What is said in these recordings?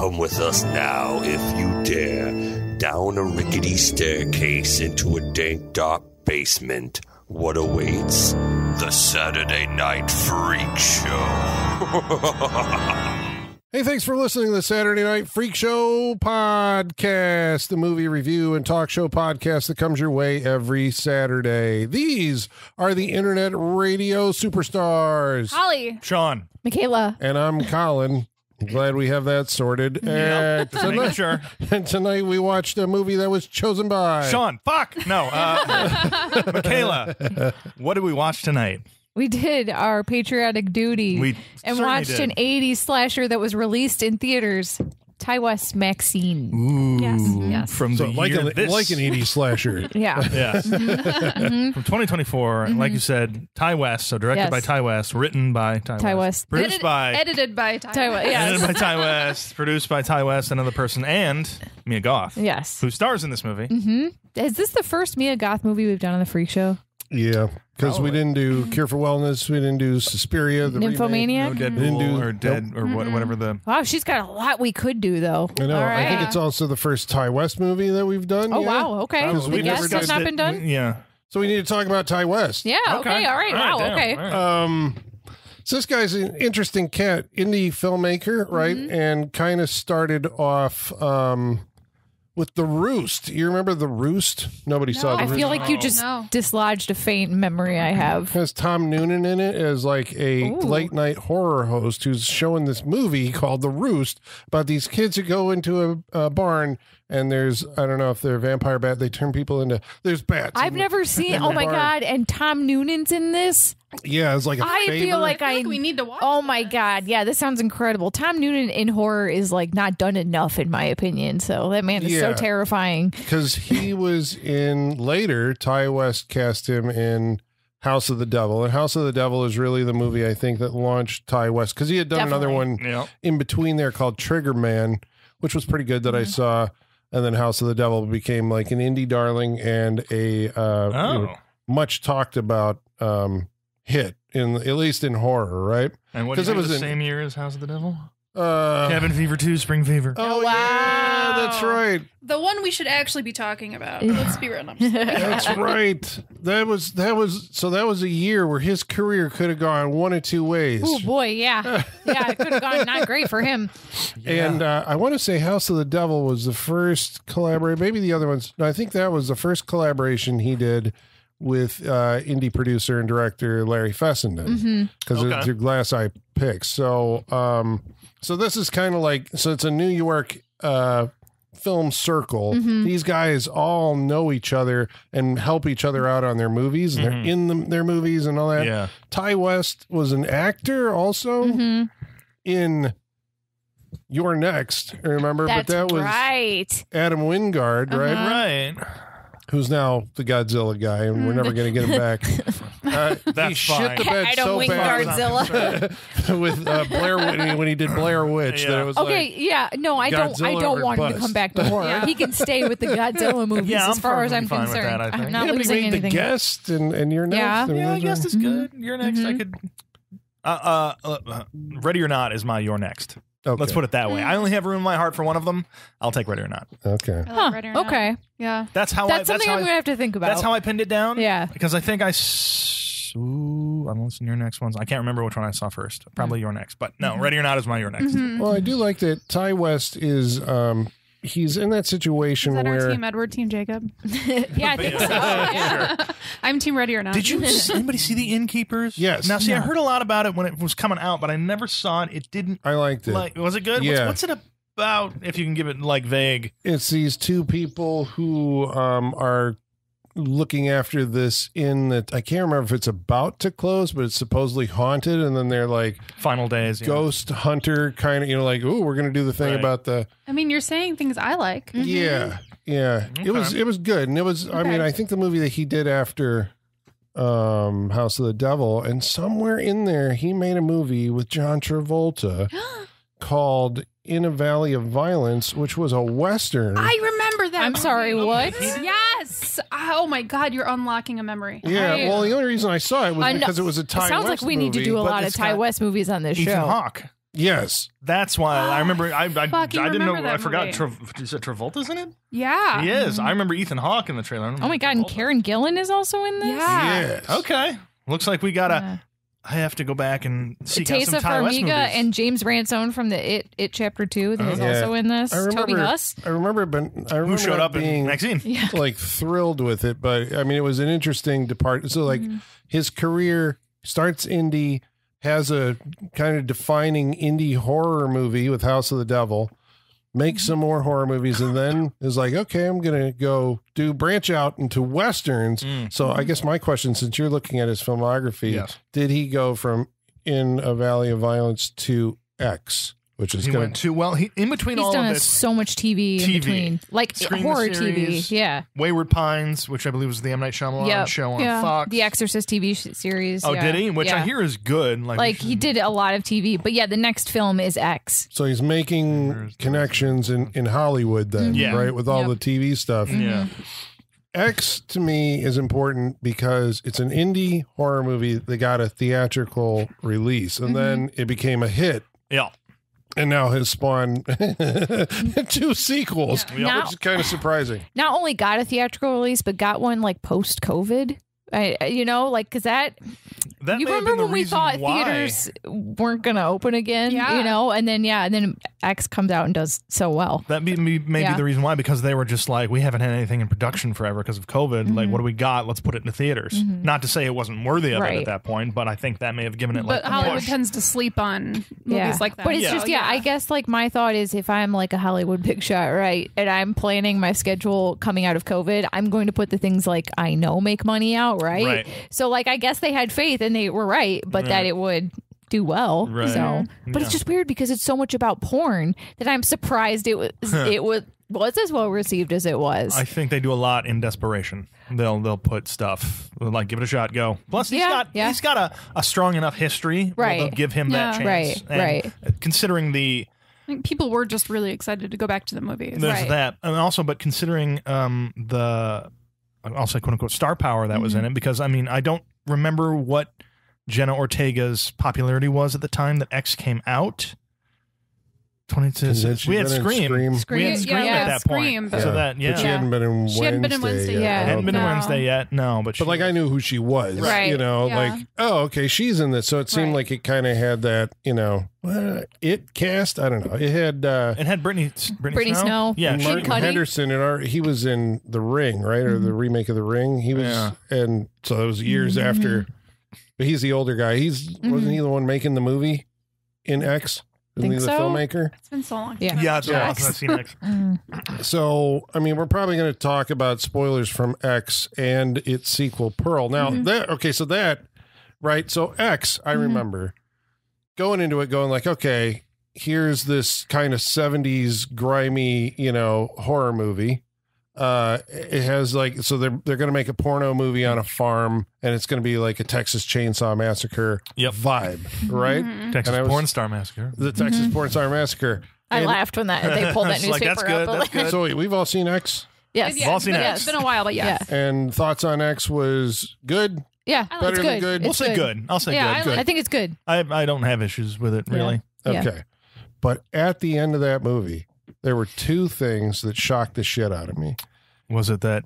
Come with us now, if you dare, down a rickety staircase into a dank, dark basement. What awaits? The Saturday Night Freak Show. Hey, thanks for listening to the Saturday Night Freak Show podcast, the movie review and talk show podcast that comes your way every Saturday. These are the internet radio superstars. Holly. Sean. Michaela. And I'm Colin. Glad we have that sorted. And Just making tonight, sure. and tonight we watched a movie that was chosen by Sean. Fuck. No. Uh, Michaela. What did we watch tonight? We did our patriotic duty We and watched did. an 80s slasher that was released in theaters. Ti West Maxine. Ooh. Yes, yes. From the So like, year an, this. like an 80s slasher. Yeah. Yes. Mm-hmm. From 2024, like you mm-hmm. said, Ti West. So directed Yes. by Ti West, written by Ti, Ti West. produced Edit- by edited by Ti. Ti West. edited Yes. by Ti West, produced by Ti West, another person, and Mia Goth, Yes. who stars in this movie. Mm-hmm. Is this the first Mia Goth movie we've done on the Freak Show? Yeah, because we didn't do Cure for Wellness. We didn't do Suspiria. The remake. Nymphomaniac? No Didn't Deadpool do- or Dead or what, whatever the. Wow, she's got a lot we could do, though. I know. All I think it's also the first Ti West movie that we've done. Oh, yeah. wow. Okay. Because The we never guest has not been done? Yeah. So we need to talk about Ti West. Yeah. Okay. All right. Wow. damn. okay. All right. Um, so this guy's an interesting cat, indie filmmaker, right? Mm-hmm. And kind of started off um, with The Roost. You remember The Roost? Nobody saw The I Roost. feel like you just No. dislodged a faint memory I have. has Tom Noonan in it as like a Ooh. late night horror host who's showing this movie called The Roost about these kids who go into a, a barn and there's I don't know if they're vampire bat they turn people into there's bats. I've in the- never seen. Oh my barn. god! And Tom Noonan's in this. Yeah, it's like a I favor. feel like I I. feel like we need to watch. Oh my this. god! Yeah, this sounds incredible. Tom Noonan in horror is like not done enough, in my opinion. So that man is so terrifying. because he was in later. Ti West cast him in House of the Devil, and House of the Devil is really the movie I think that launched Ti West because he had done another one Definitely. Yeah. in between there called Trigger Man, which was pretty good that I saw, and then House of the Devil became like an indie darling and a uh, you know, Oh. much talked about um, hit in at least in horror, right? And what 'Cause is it it was the in- same year as House of the Devil? Uh, Cabin Fever 2, Spring Fever. Oh Wow. yeah, that's right. The one we should actually be talking about. Let's be real. I'm just kidding. That's right. That was that was so that was a year where his career could have gone one of two ways. Oh boy, yeah, yeah. It could have gone not great for him. And uh, I want to say House of the Devil was the first collaboration. Maybe the other ones. No, I think that was the first collaboration he did with uh, indie producer and director Larry Fessenden because Okay. it's your Glass Eye Pix. So, um, so this is kind of like so it's a New York. Uh, film circle these guys all know each other and help each other out on their movies and they're in the, their movies and all that Yeah. Ti West was an actor also Mm-hmm. in You're Next, remember? That's but that was right. Adam Wingard, right? Right. Who's now the Godzilla guy, and we're never going to get him back. Uh, he That's shit the fine. bed Adam so bad Wingard-zilla. with uh, Blair Whitney when he did Blair Witch that it was Okay, like, yeah, no, I don't. I Godzilla don't or want him to bust. come back to horror. He can stay with the Godzilla movies Yeah, as I'm far as I'm perfectly fine with concerned. that, I think. I'm not yeah, but he losing made anything. the guest and, and You're Next. Yeah. mean, Yeah, I those guess are- it's good. You're next. I could. Uh, uh, uh, Ready or Not is my You're Next. Okay. Let's put it that way. I only mm. have room in my heart for one of them. I'll take Ready or Not. Okay. I like Huh, Ready or Not. okay, Yeah. That's how I. that's That's something how I'm I, gonna have to think about. That's how I pinned it down. Yeah. Because I think I. s- Ooh, I'm listening to You're Next ones. I can't remember which one I saw first. Probably You're Next, but no, mm-hmm. Ready or Not is my You're Next. Mm-hmm. Well, I do like that Ty West is, um, he's in that situation Is that where. our team, Edward, Team Jacob? yeah, I think so. Yeah. I'm Team Ready or Not. Did you s- anybody see the Innkeepers? Yes. Now, see, I heard a lot about it when it was coming out, but I never saw it. It didn't I liked it. like. Was it good? Yeah. What's, what's it about? If you can give it like vague. it's these two people who um, are looking after this in that I can't remember if it's about to close, but it's supposedly haunted, and then they're like Final days. yeah. ghost hunter kind of, you know, like, oh, we're gonna do the thing Right. about the I mean, you're saying things I like. yeah, yeah. It was it was good, and it was. I mean, I think the movie that he did after um House of the Devil, and somewhere in there he made a movie with John Travolta called In a Valley of Violence, which was a western. I remember that. I'm sorry, movie. what? Yes. Oh my God, you're unlocking a memory. yeah, well, the only reason I saw it was I know- because it was a Ti West movie. It Sounds West like we need to movie, do a but lot of it's Ti got- West movies on this show. Ethan show. Hawke. Yes. That's why I remember. I I, Fuck, I you didn't know. remember I that forgot. movie. Trav- is it Travolta's in it? Yeah. He is. I remember Ethan Hawke in the trailer. I don't Oh my god, and Travolta. Karen Gillan is also in this. Yeah. Yes. Okay. Looks like we gotta. Yeah. I have to go back and seek out some Taissa Ti West Farmiga movies. and James Ransone from the It It Chapter Two that is Yeah. also in this. I Toby. Huss. I remember, but I remember who showed up being in Maxine. Yeah. like thrilled with it. But I mean, it was an interesting depart. So like Mm-hmm. his career starts indie, has a kind of defining indie horror movie with House of the Devil, makes some more horror movies, and then is like, okay, I'm gonna go do branch out into westerns. Mm. So I guess my question, since you're looking at his filmography, Yes. did he go from In a Valley of Violence to X, which is He going went to well. He in between He's all done of this, so much TV, in TV. between, like Scream the horror TV. Yeah, Wayward Pines, which I believe was the M Night Shyamalan Yep. show on Yeah. Fox. The Exorcist TV sh- series. oh, yeah. did he? Which I hear is good. Like, Like he did a lot of TV, but yeah, the next film is X. So he's making connections in, in Hollywood then, mm-hmm. Yeah. right? With all Yep. the TV stuff. Yeah. X to me is important because it's an indie horror movie that got a theatrical release and mm-hmm. then it became a hit Yeah. And now has spawned two sequels, Yeah. Which is kind of surprising. Not only got a theatrical release, but got one like post COVID. I, I- you know, like because that That you remember when we thought why. theaters weren't going to open again, Yeah. you know, and then yeah, and then X comes out and does so well. That be, may, may Yeah. be the reason why, because they were just like, we haven't had anything in production forever because of COVID. Like, Mhm. what do we got? Let's put it in the theaters. Mhm. Not to say it wasn't worthy of it at that point, but I think that may have given it like But a Hollywood push. tends to sleep on movies yeah. like that. But it's Yeah. just yeah, I guess like my thought is if I'm like a Hollywood big shot, right, and I'm planning my schedule coming out of COVID, I'm going to put the things like I know make money out, right? Right. So like I guess they had faith and they were right, but that it would do well. Right. So, but it's just weird because it's so much about porn that I'm surprised it was it was was as well received as it was. I think they do a lot in desperation. They'll they'll put stuff like give it a shot, go. Plus he's Yeah, got yeah. he's got a, a strong enough history. where They'll Right. give him that chance. Right, right. Considering the people were just really excited to go back to the movies. there's Right. that, and also, but considering um the I'll say quote unquote star power that was Mm-hmm. in it, because I mean I don't remember what Jenna Ortega's popularity was at the time that X came out. Twenty two. And We had been in Scream. Scream. We had Scream yeah, at that Scream, point. but- So Yeah. that yeah, But she Yeah. hadn't been in She Wednesday. hadn't been in Wednesday yet. yet. I hadn't don't been in No. Wednesday yet. No, but she But like I knew who she was, Right. you know, Yeah. like oh, okay, she's in this. So it seemed Right. like it kind of had that, you know, uh, it cast. I don't know. It had uh, it had Brittany Brittany, Brittany Snow. Yeah, and she- Kid Martin Cudi. Henderson. And our, he was in The Ring, right, or the remake of The Ring. He was, Yeah. and so it was years Mhm. after. But he's the older guy. He's wasn't Mhm. he the one making the movie in X? Wasn't Think he the so? filmmaker? It's been so long. Yeah. yeah, it's Yeah. awesome. I've seen X. So, I mean, we're probably going to talk about spoilers from X and its sequel, Pearl. Now, Mm-hmm. that okay, so that right, so X, I Mhm. remember going into it, going like, okay, here's this kind of '70s grimy, you know, horror movie. Uh, it has like, so they're they're going to make a porno movie on a farm, and it's going to be like a Texas Chainsaw Massacre Yep. vibe, right? Mhm. Texas And was- Porn Star Massacre. The Texas Porn Star Massacre. I And- laughed when that they pulled that It's like, newspaper that's good, up. that's good. So wait, we've all seen X, yes. Yeah, all seen been, X. It's been a while, but yes. and thoughts on X was good. Yeah. I Better it's than good. good. We'll It's say good. I'll say Yeah, I good. I think it's good. I I don't have issues with it really. Yeah. Okay. But at the end of that movie, there were two things that shocked the shit out of me. Was it that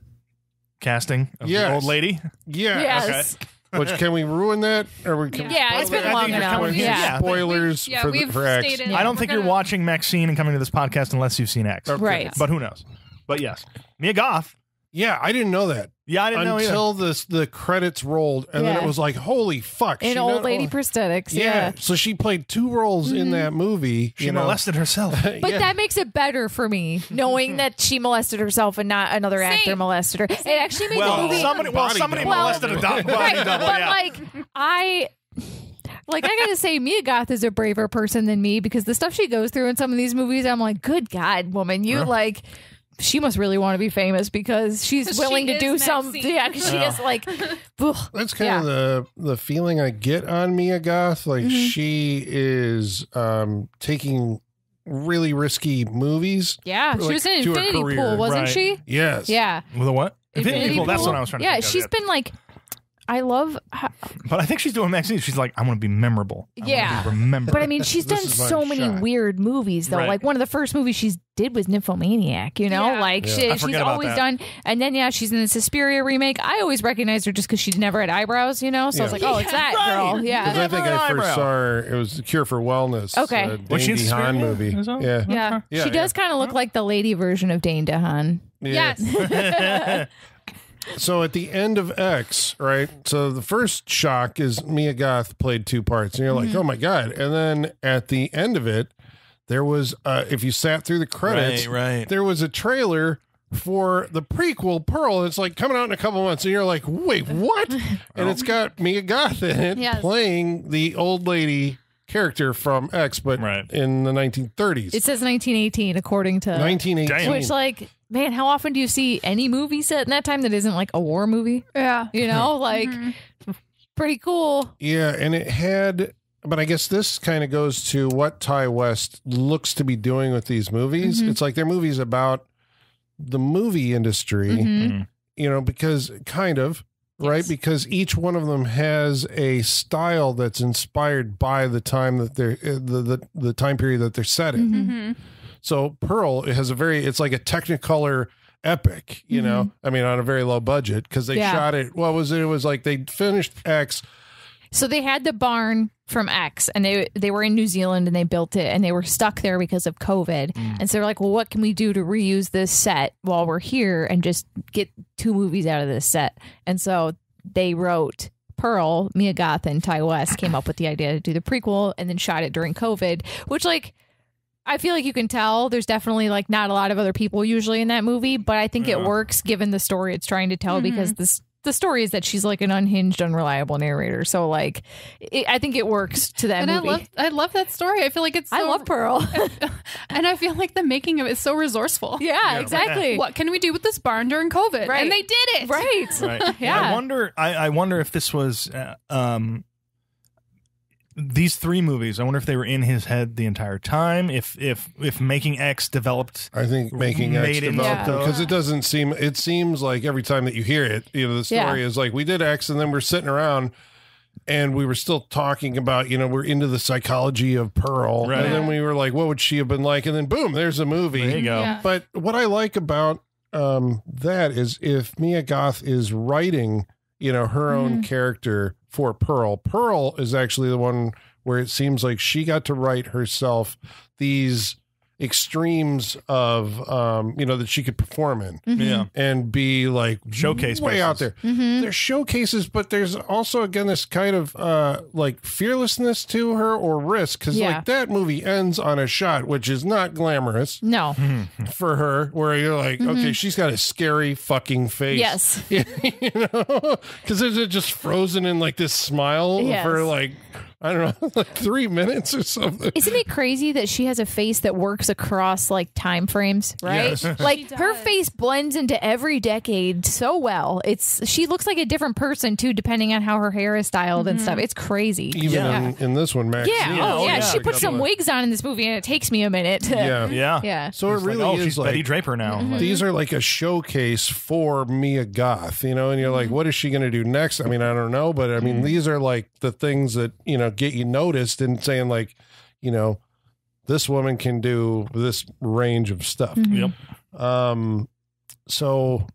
casting of Yes. the old lady? Yeah. Yes. Which can we ruin that? Or we can Yeah, it's spoil been that? long I think enough. you're coming- Yeah. yeah. Spoilers Yeah, for, the, we've for X. stated- I don't think gonna- you're watching Maxine and coming to this podcast unless you've seen X. Okay. Right. But who knows? But yes, Mia Goth. Yeah, I didn't know that Yeah, I didn't know either. until the the credits rolled, and then Yeah. it was like, holy fuck! In she old not lady only- prosthetics. yeah. Yeah. So she played two roles in mm-hmm. that movie. She you know. molested herself. But Yeah. that makes it better for me, knowing that she molested herself and not another actor molested her. It actually made the well, movie. somebody, well, Body somebody double. molested a do- body right, double. but yeah. like I. Like I gotta say, Mia Goth is a braver person than me because the stuff she goes through in some of these movies, I'm like, good God, woman, you like, she must really want to be famous because she's willing she to do is some, yeah, because she Yeah. is like, ugh. That's kind Yeah. of the the feeling I get on Mia Goth. Like Mhm. she is um taking really risky movies. yeah, she was in to her Infinity Pool, wasn't right. she? Yes. Yeah, With a what? Infinity Pool. That's what I was trying to Yeah, think of, she's been like I love. How, But I think she's doing Maxine. She's like, I want to be memorable. I Yeah. be remembered. but I mean, she's done so many shot. weird movies though. Right. Like one of the first movies she's did was Nymphomaniac. You know, Yeah. like Yeah. she, she's always that. done. And then yeah, she's in the Suspiria remake. I always recognized her just because she never had eyebrows. You know, so I was like, oh, it's that Right. girl. Because Yeah. I think I first eyebrow. saw her. It was the Cure for Wellness. Okay. uh, Was she Dane in DeHaan Suspiria? movie. Is Yeah. Yeah. Yeah, she does kind of look like the lady version of Dane DeHaan. Yeah. Yes. So at the end of X, right? So the first shock is Mia Goth played two parts, and you're like, oh my god! And then at the end of it, there was, uh, if you sat through the credits, Right, right. there was a trailer for the prequel Pearl. and It's like coming out in a couple months, and you're like, wait, what? and it's got Mia Goth in it Yes. playing the old lady character from X, but Right. in the 1930s, It says 1918 according to 1918. Which like man, how often do you see any movie set in that time that isn't like a war movie? yeah. You know, like pretty cool. Yeah, and it had, but I guess this kind of goes to what Ti West looks to be doing with these movies. Mm-hmm. It's like they're movies about the movie industry, Mhm. you know, because kind of. Right, because each one of them has a style that's inspired by the time that they're uh, the the, the time period that they're set in. Mhm. hmm So Pearl it has a very it's like a Technicolor epic, you know. I mean, on a very low budget because they Mm-hmm. Yeah. shot it. What was it? It was like they finished X So they had the barn from X and they they were in New Zealand and they built it and they were stuck there because of COVID. And so they're like, well, what can we do to reuse this set while we're here and just get two movies out of this set? And so they wrote Pearl, Mia Goth and Ti West came up with the idea to do the prequel and then shot it during COVID, which like I feel like you can tell there's definitely like not a lot of other people usually in that movie, but I think it works given the story it's trying to tell Mhm. because this the story is that she's like an unhinged, unreliable narrator. So like, it, I think it works to that And I movie. love I love that story. I feel like it's so, I love Pearl. and I feel like the making of it is so resourceful. yeah, exactly. What can we do with this barn during COVID? Right. And they did it. Right. Right. Yeah. I wonder. I, I wonder if this was uh, um, these three movies. I wonder if they were in his head the entire time. If if if making X developed. I think making X Made it developed Yeah. them because it doesn't seem. It seems like every time that you hear it, you know, the story Yeah. is like we did X, and then we're sitting around, and we were still talking about, you know, we're into the psychology of Pearl, Right. and then we were like, what would she have been like? And then boom, there's a movie. There you go. Yeah. But what I like about um, that is if Mia Goth is writing, you know, her own mm. character for Pearl, Pearl is actually the one where it seems like she got to write herself these extremes of, um, you know, that she could perform in Yeah. and be like Showcase way out there. Mm-hmm. There's showcases, but there's also again this kind of uh like fearlessness to her or risk because Yeah. like that movie ends on a shot which is not glamorous No. for her where you're like okay she's got a scary fucking face Yes. you know because is it just frozen in like this smile Yes. for like i don't know like three minutes or something Isn't it crazy that she has a face that works across like time frames, right? Yes. Like her face blends into every decade so well. It's she looks like a different person too, depending on how her hair is styled and mm-hmm. stuff. It's crazy. even Yeah. in, in this one max yeah. Yeah, Oh, oh, yeah. yeah. She puts some wigs on in this movie, and it takes me a minute. To, yeah Yeah. Yeah. so it It's like, really oh, is she's like Betty Draper now. Mm-hmm. Like, these are like a showcase for Mia Goth, you know, and you're like, mm-hmm. what is she going to do next? I mean, I don't know, but I mean, these are like the things that, you know, get you noticed and saying, like, you know, this woman can do this range of stuff. Yep. Um, so,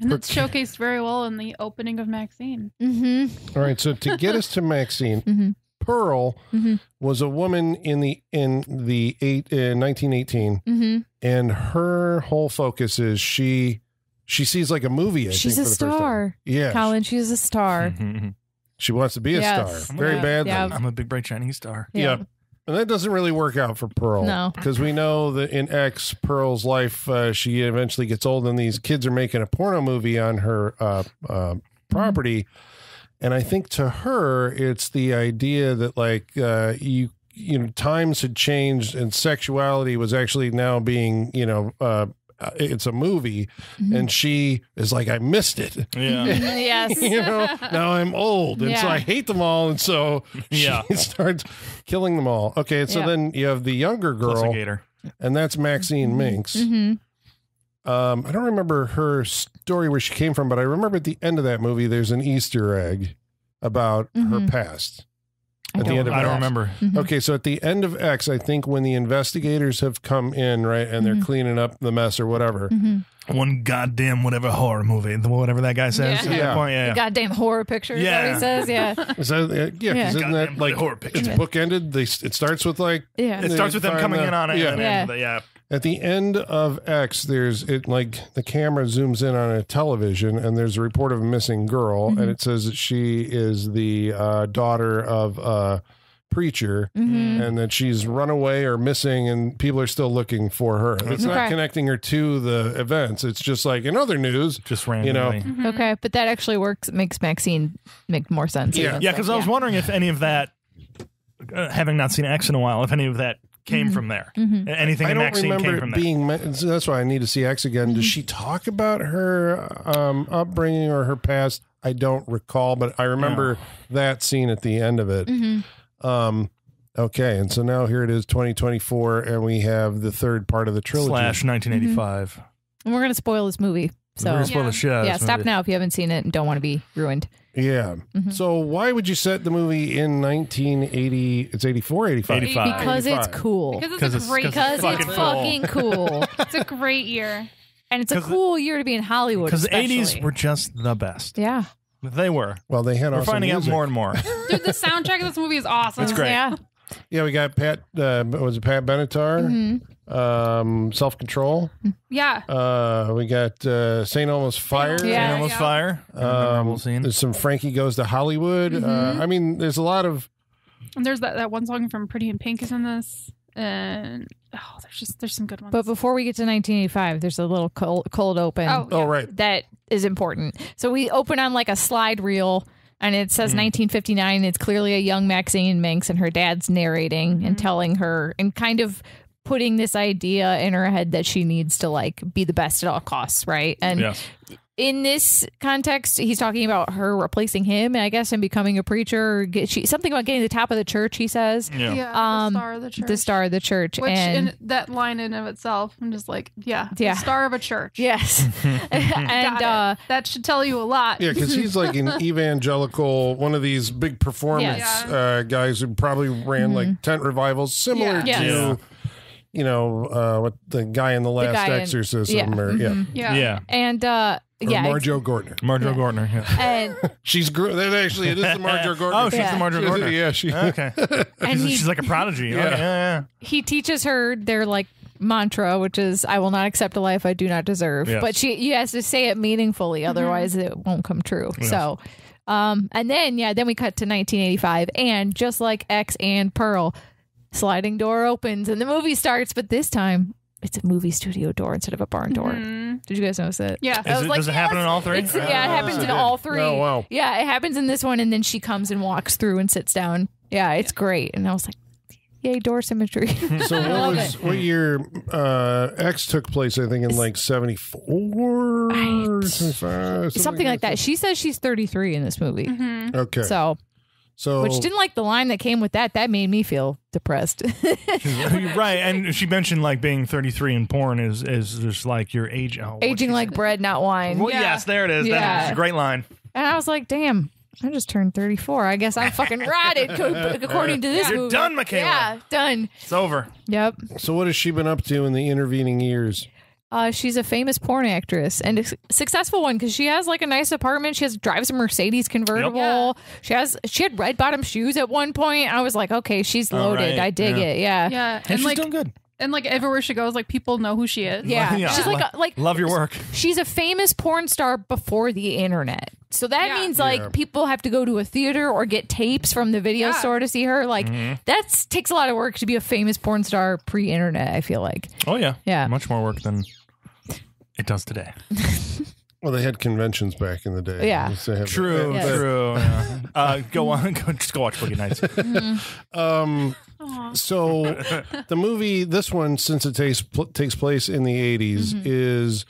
And that's showcased very well in the opening of Maxine. Mm-hmm. all right, so to get us to Maxine, Mhm. Pearl Mhm. was a woman in the in the eight in 1918, Mm-hmm. and her whole focus is she she sees like a movie. I She's think, a for the first time. star. Yeah, Colin, she's a star. She wants to be a Yes. star very Yeah. badly. Yeah. I'm a big bright shining star. Yeah. And that doesn't really work out for Pearl. No. Because we know that in X, Pearl's life, uh, she eventually gets old, and these kids are making a porno movie on her uh, uh, property. And I think to her, it's the idea that, like, uh, you. You know, times had changed, and sexuality was actually now being, you know, uh, uh, it's a movie, and she is like, I missed it. Yeah. yes. you know, now I'm old, and so I hate them all, and so Yeah. she starts killing them all. Okay, so Yeah. then you have the younger girl, and that's Maxine Minx. Mm-hmm. Um, I don't remember her story where she came from, but I remember at the end of that movie, there's an Easter egg about her Mhm. past. I At the end of I don't X. remember. Mhm. Okay, so at the end of X, I think when the investigators have come in, right, and they're Mhm. cleaning up the mess or whatever. Mhm. One goddamn whatever horror movie, whatever that guy says. Yeah. Yeah. point, yeah. yeah. Goddamn horror picture. Is that what Yeah. he says? Yeah. Is that, uh, Yeah. isn't that Goddamn like horror picture. it's bookended? They it starts with like Yeah. It starts with them coming the- in on it. yeah. and Yeah. Then- yeah. At the end of X, there's it like the camera zooms in on a television, and there's a report of a missing girl, Mm-hmm. and it says that she is the uh, daughter of a preacher, Mhm. and that she's run away or missing, and people are still looking for her. It's not connecting her to the events. It's just like in other news. Just You know. randomly. Okay, but that actually works. Makes Maxine make more sense. Yeah. Yeah, so, because I was wondering if any of that, uh, having not seen X in a while, if any of that came from there. Mhm. Anything I in don't Maxine remember came it from there. being. men- so that's why I need to see X again. Does she talk about her um, upbringing or her past? I don't recall, but I remember that scene at the end of it. Mhm. Um, okay, and so now here it is, 2024, and we have the third part of the trilogy. Slash 1985. And we're gonna spoil this movie. We're So gonna spoil Yeah. the shit out of yeah, stop movie. now if you haven't seen it and don't want to be ruined. Yeah. Mhm. So why would you set the movie in 1980? It's 84, 85. 85. Because it's cool. Because it's 'Cause a it's- great 'cause Because Fucking it's cool. fucking cool. it's a great year. and it's a 'Cause the- cool year to be in Hollywood. Because the 80s were just the best. Yeah. They were. Well, they had We're awesome finding music. out more and more. Dude, the soundtrack of this movie is awesome. It's great. Yeah. Yeah, we got Pat. Uh, was it Pat Benatar? Mhm. Um, Self Control. Yeah. Uh, we got uh, Saint Elmo's Fire. Yeah. Almost Yeah. Fire. Memorable Um, scene. there's some Frankie Goes to Hollywood. Uh, Mhm. I mean, there's a lot of And there's that, that one song from Pretty in Pink is in this. And oh, there's just there's some good ones. But before we get to 1985, there's a little cold, cold open oh, oh right that is important. So we open on like a slide reel. And it says 1959. It's clearly a young Maxine Minx, and her dad's narrating and telling her, and kind of putting this idea in her head that she needs to like be the best at all costs, right? And yes. in this context, he's talking about her replacing him, and I guess, and becoming a preacher. Or get, she, something about getting the top of the church. He says Yeah. Yeah, Um, the star of the church. the star of the church, Which and in that line in of itself, I'm just like, yeah, Yeah. the star of a church. yes, and uh, that should tell you a lot. yeah because he's like an evangelical one of these big performance Yes. uh, guys who probably ran like tent revivals similar Yeah. to Yes. You know uh, what the guy in the last guy in- exorcism yeah. or yeah Mhm. Yeah. Yeah. and uh, or yeah, Marjoe Gortner. Marjorie Yeah. Gortner. Yeah. and She's gr- that actually it is the Marjoe Gortner. Oh, she's Yeah. the Marjorie Gortner. yeah, she. Okay. and she's, he she's like a prodigy. Yeah. Yeah. yeah, yeah. he teaches her their like mantra, which is "I will not accept a life I do not deserve." Yes. But she, she has to say it meaningfully, otherwise it won't come true. Yes. So, um, and then yeah, then we cut to 1985, and just like X and Pearl, sliding door opens and the movie starts, but this time it's a movie studio door instead of a barn door. Mhm. Did you guys notice it? Yeah. I Is was it- like, does it happen in all three? it's- yeah, it happens in all three. Oh, wow. Yeah, it happens in this one, and then she comes and walks through and sits down. Yeah, it's great. And I was like, yay, door symmetry. So what love was what year uh, X took place? I think in like 74, I- 75, Something like that. She says she's 33 in this movie. Mhm. Okay, so, So, which didn't like the line that came with that. That made me feel depressed. Right. And she mentioned like being 33 in porn is is just like your age. Oh, Aging like say? bread, not wine. Well, Yeah. yes, there it is. Yeah. That is a great line. And I was like, damn, I just turned 34. I guess I'm fucking rotted according to this You're movie. done, Michaela. Yeah, done. It's over. Yep. so what has she been up to in the intervening years? Uh, she's a famous porn actress and a successful one because she has like a nice apartment. She has drives a Mercedes convertible. Yeah. She has she had red bottom shoes at one point. I was like, okay, she's Oh, loaded. right. I dig Yeah. it. Yeah. Yeah. And, And, she's like doing good. And like everywhere she goes, like people know who she is. Yeah. Yeah. She's like a, like Love your work. she's a famous porn star before the internet. So that Yeah. means like Yeah. people have to go to a theater or get tapes from the video Yeah. store to see her. Like Mm-hmm. that's takes a lot of work to be a famous porn star pre-internet. I feel like. Oh yeah. Yeah. Much more work than it does today. Well, they had conventions back in the day. Yeah. They have- True. Yes. True. yeah. Uh, go on. Go, just go watch Boogie Nights. Um, so the movie, this one, since it takes pl- takes place in the 80s, Mm-hmm. is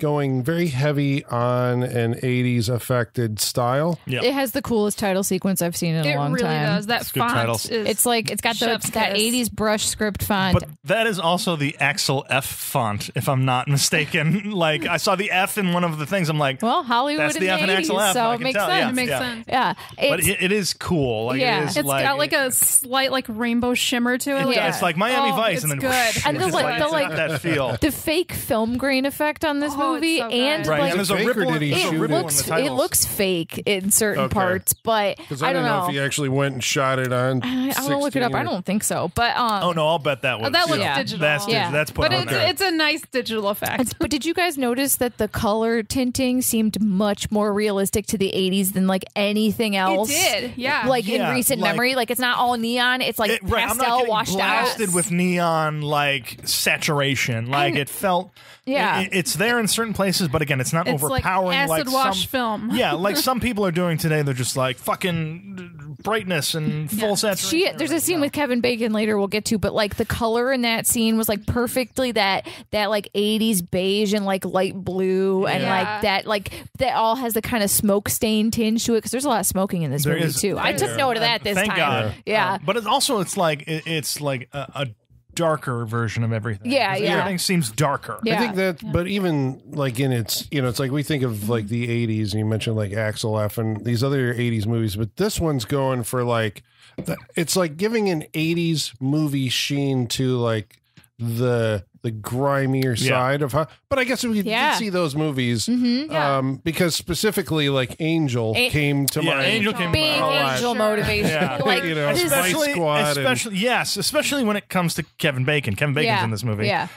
going very heavy on an 80s affected style. Yeah. It has the coolest title sequence I've seen in a It long really time. does. That It's font is. It's like it's got the Chef's that 80s brush script font. But that is also the Axel F font, if I'm not mistaken. like I saw the F in one of the things. I'm like, well, Hollywood that's in the the F and Axel F. so it makes tell, sense. yeah, it makes yeah. sense. Yeah, But it's, it, it is cool. Like Yeah. it is It's like got like a slight like rainbow shimmer to it. It- Yeah. It's like Miami Oh, Vice, it's and then good. whoosh, And the, like- the, like- that feel. the fake film grain effect on this Oh, movie, so and Right, like and there's a Fake ripple. did he there's a shoot it it? looks it looks fake in certain Okay. parts, but Because I, I, don't don't know. know. if he actually went and shot it on. I, I want to look it 16 up. I don't think so, but um, Oh no, I'll bet that was. Oh, that looks Yeah. digital. That's Yeah. that's put but on it's there. it's a nice digital effect. It's- but did you guys notice that the color tinting seemed much more realistic to the 80s than like anything else? did, yeah. Like Yeah, in recent like- memory, like it's not all neon. It's like It- right, I'm not pastel getting washed blasted out. with neon like saturation. Like it felt. Yeah. it- it's there in certain places, but again, it's not It's like overpowering. acid wash some, film. yeah, like some people are doing today. They're just like fucking brightness and full saturation. She, there's a scene with Kevin Bacon later we'll get to, but like the color in that scene was like perfectly that that like 80s beige and like light blue and Yeah. like that like that all has the kind of smoke stain tinge to it because there's a lot of smoking in this There movie is- too. I took note of that this Thank time. God. Yeah. Um, but it's also it's like it, it's like a, a darker version of everything. Yeah, 'Cause yeah. Everything seems darker. Yeah. I think that, but even like in its, you know, it's like we think of like the 80s, and you mentioned like Axel F and these other 80s movies, but this one's going for like, the, it's like giving an 80s movie sheen to like the the grimier Yeah. side of how, but I guess we Yeah. did see those movies Mhm. Yeah. um, because specifically like Angel A- came to Yeah, mind. Angel came Big a lot. angel motivation. Yeah. Like You know, this- Vice especially, Squad and- yes, especially when it comes to Kevin Bacon. Kevin Bacon's yeah, in this movie. Yeah.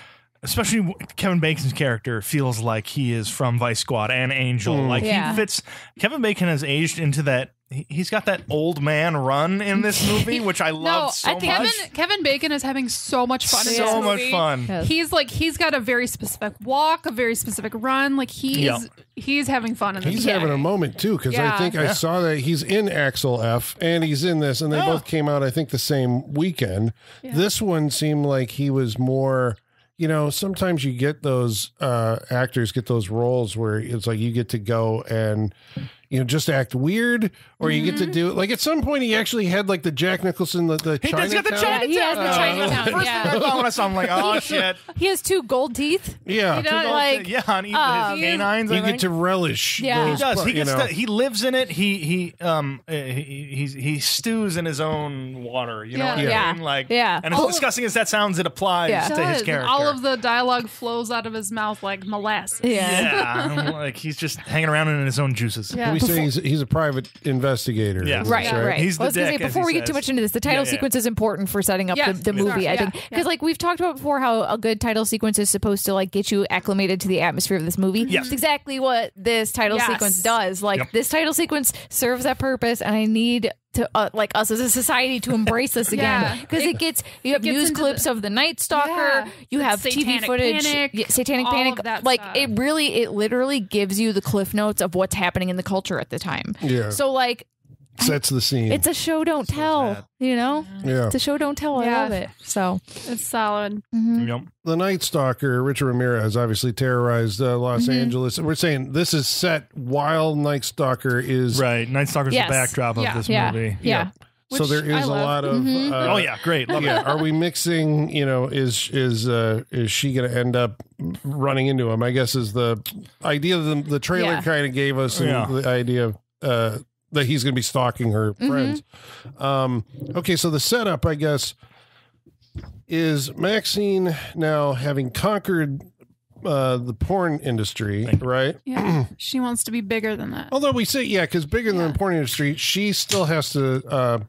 Especially Kevin Bacon's character feels like he is from Vice Squad and Angel. Mm. Like Yeah. he fits. Kevin Bacon has aged into that. he- He's got that old man run in this movie, which I no, love so I think much. Kevin Kevin Bacon is having so much fun. in so this much movie. fun. Yeah. He's like he's got a very specific walk, a very specific run. Like he's Yeah. he's having fun in this. He's movie. having a moment too because I Yeah. think I saw that he's in Axel F and he's in this, and they Oh. both came out I think the same weekend. This one seemed like he was more. You know, sometimes you get those uh, actors get those roles where it's like you get to go and you know just act weird, or you Mm-hmm. get to do like at some point he actually had like the Jack Nicholson the, the He does got the Chinatown. Yeah, he has the Uh, Chinatown. First yeah. thing I thought when I saw him, like, oh shit. He has two gold teeth. Yeah, He does, like yeah, on even um, his canines. I you get to relish. Yeah. He those does. par- He you gets. know. To, he lives in it. He he um uh, he he's, he stews in his own water. You know Yeah. what I Yeah. mean? Like Yeah. And as Oh. disgusting as that sounds, it applies Yeah. to Does, his and character. all of the dialogue flows out of his mouth like molasses. Yeah. yeah, like he's just hanging around in his own juices. Yeah. we say he's, he's a private investigator. Yeah. is Right, this, right. He's the well, I was dick, say, before he we get too much into this, the title Yeah, yeah. sequence is important for setting up Yes, the, the sorry, movie. I yeah, think yeah. because like we've talked about before, how a good title sequence is supposed to like get you acclimated to the atmosphere of this movie. Yes. It's exactly what this title Yes. sequence does. Like Yep. this title sequence serves that purpose, and I need. To, uh, like us as a society to embrace this again Yeah. because it, gets you have gets news clips the- of the Night Stalker Yeah. you The have TV footage Panic, yeah, Satanic Panic that like stuff. it really it literally gives you the cliff notes of what's happening in the culture at the time Yeah. so like Sets the scene. it's a show don't tell sad. you know yeah. it's a show don't tell. I Yeah. love it. So It's solid. Yep. the Night Stalker, Richard Ramirez, has obviously terrorized uh, Los Mm-hmm. Angeles. We're saying this is set while Night Stalker is. Right. Night Stalker's Yes. the backdrop of this yeah, movie. yeah. So Which there is a lot of. Mm-hmm. Uh, Oh yeah, great. Love yeah. it. Are we mixing? You know, is is uh is she going to end up running into him? I guess is the idea. The the trailer Yeah. kind of gave us Yeah. the idea of. Uh, that he's going to be stalking her Mm-hmm. friends. Um, okay, so the setup, I guess, is Maxine now having conquered uh, the porn industry, right? Yeah. she wants to be bigger than that. Although we say yeah, because bigger than the porn industry, she still has to uh,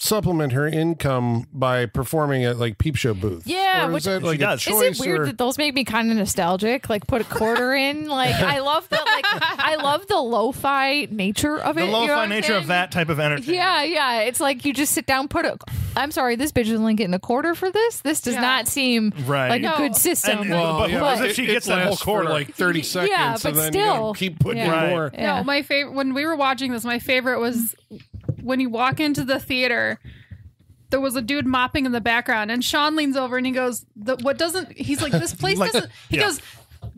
supplement her income by performing at like peep show booths. Yeah, or is which- that She like a does. Is it weird or- that those make me kind of nostalgic? Like put a quarter in. Like I love the like I love the lo-fi nature of it. The you lo-fi what I'm nature of that type of entertainment. Yeah, yeah. It's like you just sit down, put a. I'm sorry, this bitch is only getting a quarter for this. This does Yeah. not seem Right. like No. a good system. Uh, and- but who knows if she gets that whole quarter? like thirty seconds, Yeah, but and then still. gotta keep putting Yeah. in more. Yeah. No, my favorite when we were watching this, my favorite was when you walk into the theater. There was a dude mopping in the background, and Sean leans over and he goes, the, "What doesn't?" He's like, "This place Like- doesn't." He yeah. goes,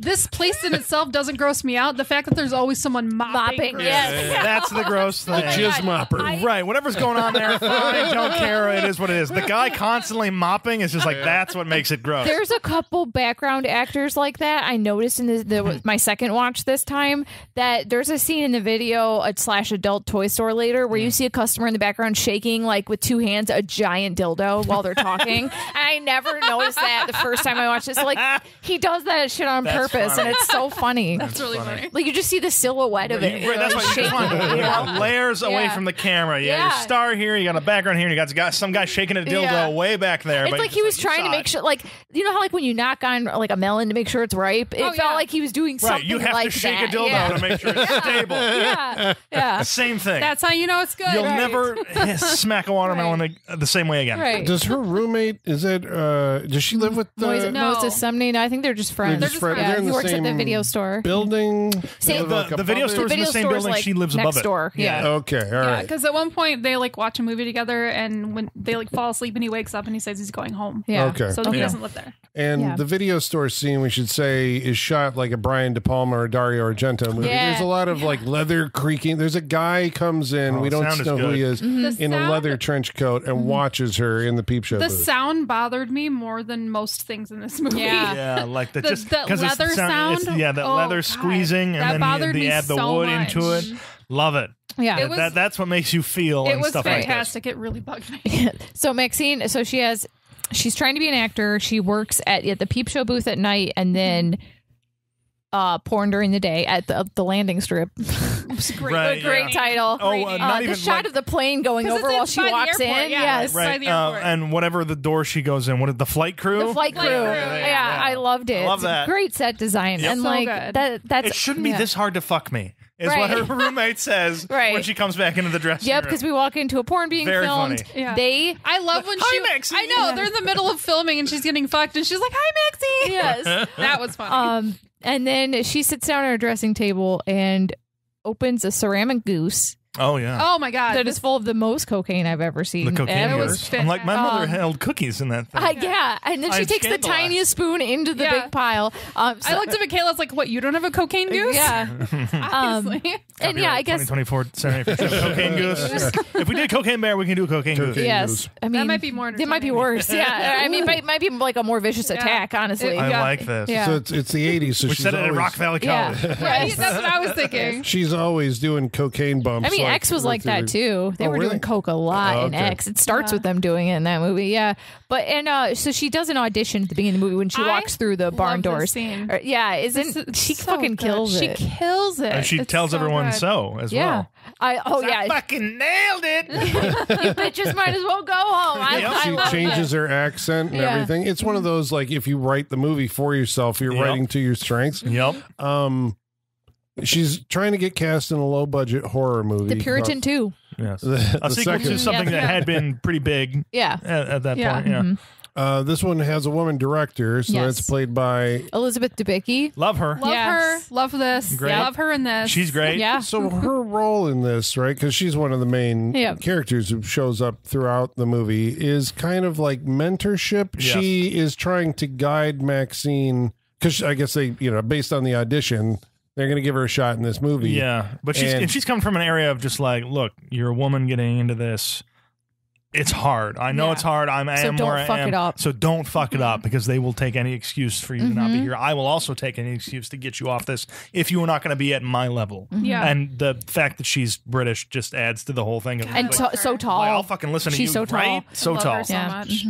this place in itself doesn't gross me out. The fact that there's always someone mopping. Mopping, grosses yes. me out. That's the gross thing. Jizz mopper. I- Right, whatever's going on there, fine, don't care. It is what it is. The guy constantly mopping is just like that's what makes it gross. There's a couple background actors like that. I noticed in the, the my second watch this time that there's a scene in the video uh, slash adult toy store later where you see a customer in the background shaking like with two hands a giant dildo while they're talking. and I never noticed that the first time I watched this. Like he does that shit on That's purpose, funny. and it's so funny. That's really funny. like you just see the silhouette of it. You- right, that's like, what you just want. shaking, You you know? layers away Yeah. from the camera. You got your Yeah. star here, you got a background here, and you got, got some guy shaking a dildo Yeah. way back there. It's but like he was you trying to make sure, like you know how like when you knock on like a melon to make sure it's ripe. It Oh, felt yeah. like he was doing Right, something you have like to shake that. a dildo Yeah. to make sure it's stable. yeah, yeah. Same thing. That's how you know it's good. You'll never smack a watermelon the, the same way again. Right. Does her roommate? Is it? Uh, does she live with the Moise, No. Moses Sumney? I think they're just friends. They're just friends. Yeah, They're in he the works at the video store. building? Same- They The- like, the video store store's in the same store's, building, like, she lives next above it. door. Yeah. Okay, all Yeah, because at one point they like watch a movie together, and when they like fall asleep, and he wakes up and he says he's going home. Yeah. Okay. So he doesn't live there. And Yeah. the video store scene, we should say, is shot like a Brian De Palma or Dario Argento movie. Yeah. There's a lot of like leather creaking. There's a guy comes in, Oh, we don't know who he is, Mm-hmm. The in a leather trench coat and watches her in the peep show The booth. sound bothered me more than most things in this movie. Yeah. Yeah, like the, The- just the 'cause it's leather uh, it's- sound? yeah, the Oh, leather God. squeezing, and That then bothered you, me they add the so wood much. into it. Love it. Yeah. It was- that, that's what makes you feel It and was stuff like this. fantastic. it really bugged me. so Maxine, so she has, she's trying to be an actor. She works at, at the peep show booth at night, and then. Mm-hmm. Uh, porn during the day at the, the landing strip. Great, Right, Great yeah. title. Oh, uh, Uh, not the shot like- of the plane going over it's while she by the walks airport, in. yeah. Yes, By Right, the uh, and whatever the door she goes in, what is the flight crew? the flight crew. Flight crew. Yeah, Yeah. I loved it. I love that. Great set design, Yep. and So like good. that. That's it shouldn't be this hard to fuck me. Is what her roommate says Right. when she comes back into the dressing Yep, room. because we walk into a porn being Very filmed. funny. Yeah. They I love when Hi, she. Maxine. I know they're in the middle of filming and she's getting fucked and she's like, "Hi, Maxie." yes. that was funny. Um, and then she sits down at her dressing table and opens a ceramic goose oh yeah, oh my god, that is full of the most cocaine I've ever seen. the cocaine. ever. It was fit- I'm like my mother um, held cookies in that thing. Uh, yeah, and then I'm she takes the tiniest spoon into the Yeah. big pile. Um, so- I looked at Michaela's like, "What? You don't have a cocaine goose?" Yeah, obviously. and yeah, I guess 2024 Saturday Night Fever. cocaine goose. if we did cocaine bear, we can do a cocaine goose. Yes. I mean, that might be more It might be worse. Yeah, I mean, it might be like a more vicious attack. Honestly, I Yeah. like this. Yeah. So it's, it's the 80s. So We she's said it at Rock Valley yeah, College. right. That's what I was thinking. She's always doing cocaine bumps. I mean, like, X was like that the- too. They Oh, were really? doing coke a lot Oh, in. X. It starts Yeah. with them doing it in that movie. Yeah, but and uh, so she does an audition at the beginning of the movie when she I walks through the barn love doors. this scene. Or- yeah, isn't This is she so fucking good. kills She it? kills it. And she It's tells so everyone good. so as yeah, well. I oh I yeah, fucking nailed it. you bitches might as well go home. I, Yep. I She changes it. her accent and Yeah. everything. It's one of those like if you write the movie for yourself, you're Yep. writing to your strengths. yep. Um, she's trying to get cast in a low budget horror movie. The Puritan too. Yes. The, A the sequel second, to something Yeah. that had been pretty big Yeah, at, at that Yeah. point. Yeah. Mhm. uh, this one has a woman director, so Yes. it's played by. Elizabeth Debicki. Love her. Love Yes. her. Love this. Great. Love her in this. She's great. Yeah, So her role in this, right? Because she's one of the main Yeah. characters who shows up throughout the movie, is kind of like mentorship. Yes. She is trying to guide Maxine because I guess they, you know, based on the audition, they're going to give her a shot in this movie. Yeah, but she's And- and, she's coming from an area of just like, look, you're a woman getting into this. It's hard. I know Yeah. it's hard. I'm I So am don't where I fuck am. it up. So don't fuck it up because they will take any excuse for you to not be Mhm. here. I will also take any excuse to get you off this if you are not going to be at my level. Yeah. And the fact that she's British just adds to the whole thing. And like, so, so tall. like, I'll fucking listen to She's so tall. Right? So tall. so Yeah. much.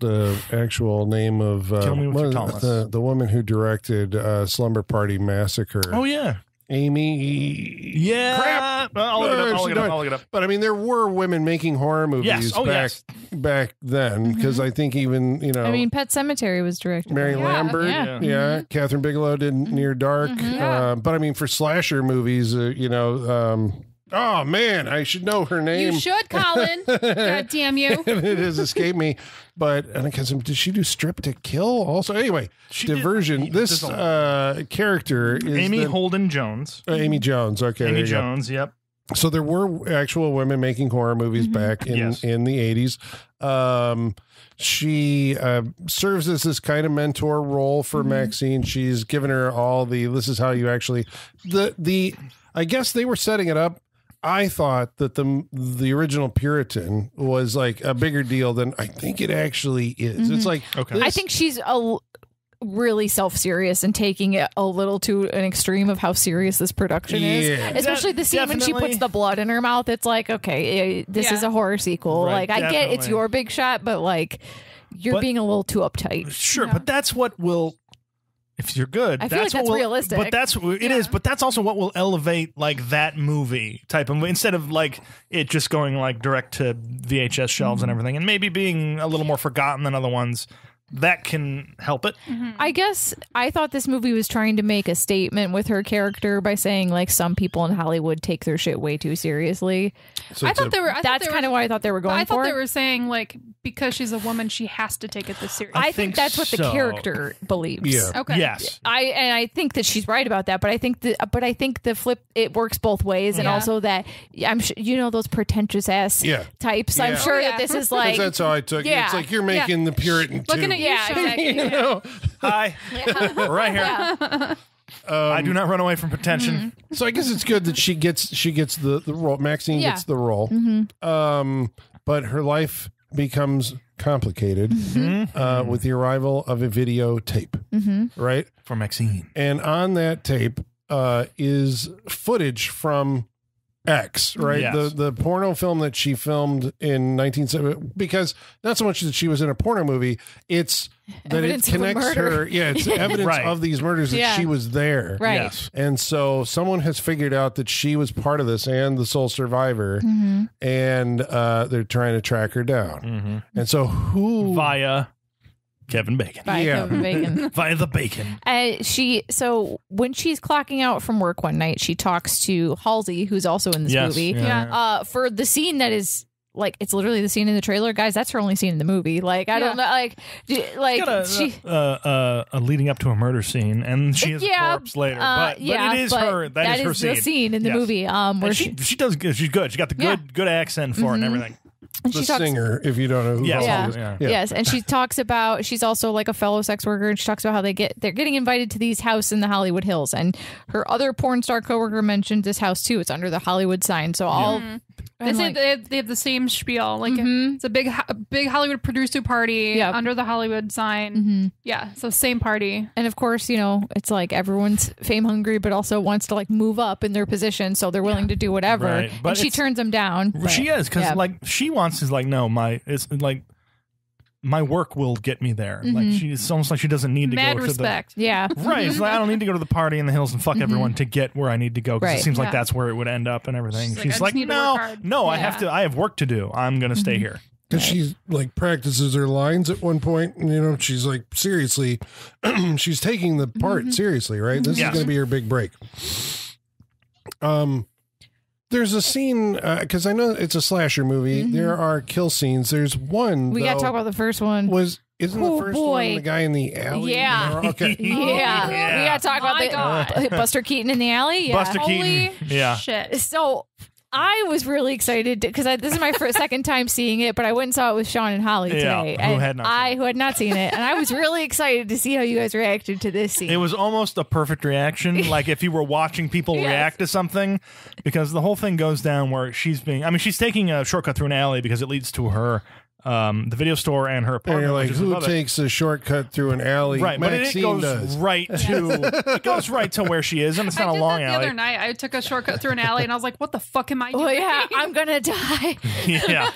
The actual name of uh, Kill me what your is it? Thomas. the the woman who directed uh, Slumber Party Massacre. Oh yeah. Amy. Yeah. Crap. I'll look it up. I'll look it up. I'll look it up. But I mean, there were women making horror movies Yes. Oh, back yes. back then because I think even you know I mean, Pet Sematary was directed. Mary Yeah, Lambert, yeah. yeah, Kathryn Bigelow did Near Dark, Yeah. uh, but I mean for slasher movies, uh, you know, um, oh man, I should know her name. You should, Colin. God damn you. it has escaped me, but and because did she do Strip to Kill also? Anyway, She did- diversion. this uh, character is Amy the- Holden Jones. uh, Amy Jones. Okay, Amy you go. Jones. Yep. so there were actual women making horror movies back in Yes. in the 80s um she uh, serves as this kind of mentor role for maxine she's given her all the this is how you actually the the i guess they were setting it up i thought that the the original puritan was like a bigger deal than i think it actually is it's like Okay. I think she's a l- really self-serious and taking it a little to an extreme of how serious this production Yeah. is. Especially the scene when she puts the blood in her mouth. It's like, okay, eh, this Yeah. is a horror sequel. Right, like I get it's your big shot, but like you're But- being a little too uptight. Sure, Yeah. but that's what will. If you're good, I feel that's like what that's will, realistic. But that's it is. Yeah. But that's also what will elevate like that movie type of instead of like it just going like direct to VHS shelves Mm-hmm. and everything, and maybe being a little more forgotten than other ones. That can help it. Mm-hmm. I guess I thought this movie was trying to make a statement with her character by saying like some people in Hollywood take their shit way too seriously. so I it's a- thought they were. I That's kind of were, what I thought they were going I thought for. they were saying like because she's a woman, she has to take it this serious. I I think, think that's what the character believes. Yeah. okay. Yes, I and I think that she's right about that, but I think that but I think the flip it works both ways, and Yeah. also that I'm sure you know those pretentious ass Yeah. types. I'm sure Oh, that this is like that's how i took it yeah. it's like you're making the puritan too at you, Yeah, exactly. you know hi, right here. I do not run away from pretension. So I guess it's good that she gets she gets the the role. Maxine Yeah. gets the role. Um, but her life becomes complicated uh, with the arrival of a videotape, right? For Maxine, And on that tape uh, is footage from X, right? Yes. The the porno film that she filmed in 1970. Because not so much that she was in a porno movie, it's that Evidence it connects her. Yeah, it's evidence Right. of these murders that Yeah. she was there. right. yes, And so someone has figured out that she was part of this and the sole survivor, Mm-hmm. and uh, they're trying to track her down. hmm And so who? via Kevin Bacon, By Yeah. Kevin Bacon. via the bacon. Uh, she so when she's clocking out from work one night, she talks to Halsey, who's also in this Yes, movie, yeah. Yeah. uh, for the scene that is like it's literally the scene in the trailer, guys. That's her only scene in the movie. Like I don't know, like d- like got a, she. uh, uh, a leading up to a murder scene, and she is yeah, a corpse later. uh, but, yeah, but it is but her. that is her the scene. scene in the Yes. movie. Um, where And she, she does good. She's good. She got the good Yeah. good accent for it and everything. And the she talks singer, if you don't know who Yes. Yeah. Is. Yeah. Yeah. Yes, and she talks about she's also like a fellow sex worker, and she talks about how they get they're getting invited to these house in the Hollywood Hills, and her other porn star coworker mentioned this house too. It's under the Hollywood sign, so all mm-hmm. They say like- they, have, they have the same spiel. Like Mhm. it's a big, ho- big Hollywood producer party Yep. under the Hollywood sign. Mhm. Yeah, so same party. and of course, you know, it's like everyone's fame hungry, but also wants to like move up in their position, so they're willing to do whatever. Right, but and she turns them down. but- she is because yeah. like she wants is like no my it's like my work will get me there. Like Mhm. she it's almost like she doesn't need to Mad go respect. yeah, to the right. It's like, I don't need to go to the party in the hills and fuck everyone to get where I need to go because Right. it seems like that's where it would end up and everything. She's like, She's "I just like, need to no, work hard." no, I have to. I have work to do. I'm gonna stay here. Because she like practices her lines at one point, and you know she's like seriously, she's taking the part seriously, right? This Yes. is going to be her big break. Um, there's a scene uh, because I know it's a slasher movie. Mm-hmm. There are kill scenes. There's one we got to talk about the first one. was isn't Oh, the first boy. one the guy in the alley? Yeah. Okay. yeah. Oh, yeah. we got to talk My about the guy Buster Keaton in the alley. Yeah. Buster Holy Keaton. Yeah. shit. So I was really excited because this is my first second time seeing it, but I went and saw it with Sean and Holly Yeah, today. who and had not I who had not seen it, and I was really excited to see how you guys reacted to this scene. It was almost a perfect reaction, like if you were watching people Yes. react to something, because the whole thing goes down where she's being. I mean, she's taking a shortcut through an alley because it leads to her, um, the video store and her And apartment. you're like, who above it. takes a shortcut through an alley? Right, but it Maxine goes does. right to it goes right to where she is, and it's I not a did long that the alley. other night. I took a shortcut through an alley, and I was like, "What the fuck am I doing?" oh yeah, I'm gonna die. yeah,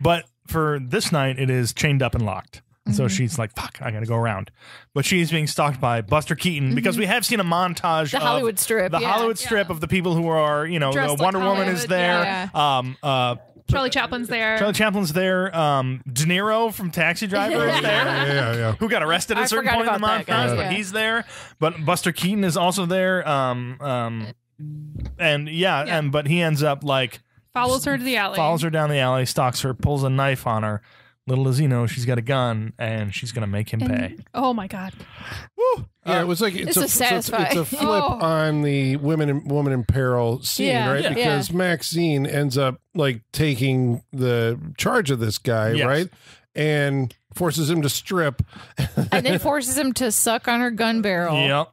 but for this night, it is chained up and locked. And Mm-hmm. so she's like, "Fuck, I got to go around." But she's being stalked by Buster Keaton because we have seen a montage Mm-hmm. The of Hollywood Strip, the yeah. Hollywood Strip of the people who are, you know, Dressed the like Wonder Woman is Hollywood, there. yeah. Um, uh, Charlie Chaplin's there. Charlie Chaplin's there. Um, De Niro from Taxi Driver is there. Yeah, yeah, yeah. Who got arrested at I a certain point in the about that montage, guy, but he's there. But Buster Keaton is also there. Um, um, and yeah, Yeah. and but he ends up like follows her to the alley. follows her down the alley, stalks her, pulls a knife on her, Little does he know, she's got a gun and she's going to make him And- pay. oh my god. Uh, yeah, it was like it's, This a, is so it's, it's a satisfying. flip Oh. on the women in, woman in peril scene, Yeah. right? Yeah. Because Maxine ends up like taking the charge of this guy, Yes. right? And forces him to strip. and then forces him to suck on her gun barrel. Yep.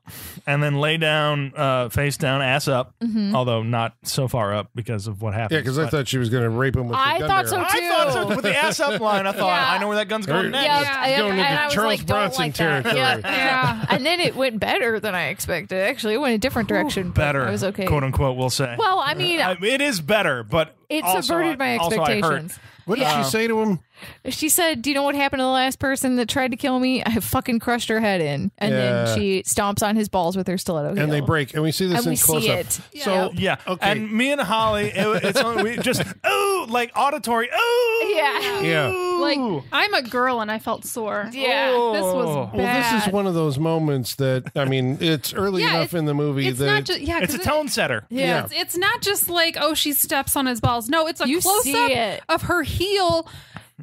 And then lay down, uh, face down, ass up, Mm-hmm. although not so far up because of what happened. Yeah, because I thought she was going to rape him with the I gun thought barrel. so I thought so. too. With the ass up line, I thought, Yeah. I know where that gun's going Or- next. Yeah, Yeah. I, Going and into I was Charles like, don't Bronson like that. territory. Yeah. Yeah. and then it went better than I expected. Actually, it went a different direction. but Better, I was okay. quote unquote, we'll say. Well, I mean, I- it is better, but it also subverted I- my also I hurt. expectations. What did she say to him? She said, "Do you know what happened to the last person that tried to kill me? I fucking crushed her head in." And Yeah. then she stomps on his balls with her stiletto. And they break. And we see this And in we close see up. it. So, Yeah. Okay. And me and Holly, it, it's only, we just oh, like auditory oh. Yeah. Yeah. Like I'm a girl and I felt sore. Yeah. Oh. This was Oh. bad. Well, this is one of those moments that, I mean, it's early Yeah, enough it's- in the movie It's that. not just yeah. It's a 'cause tone setter. It, Yeah. it's, it's not just like oh she steps on his balls. No, it's a You close see up of her heel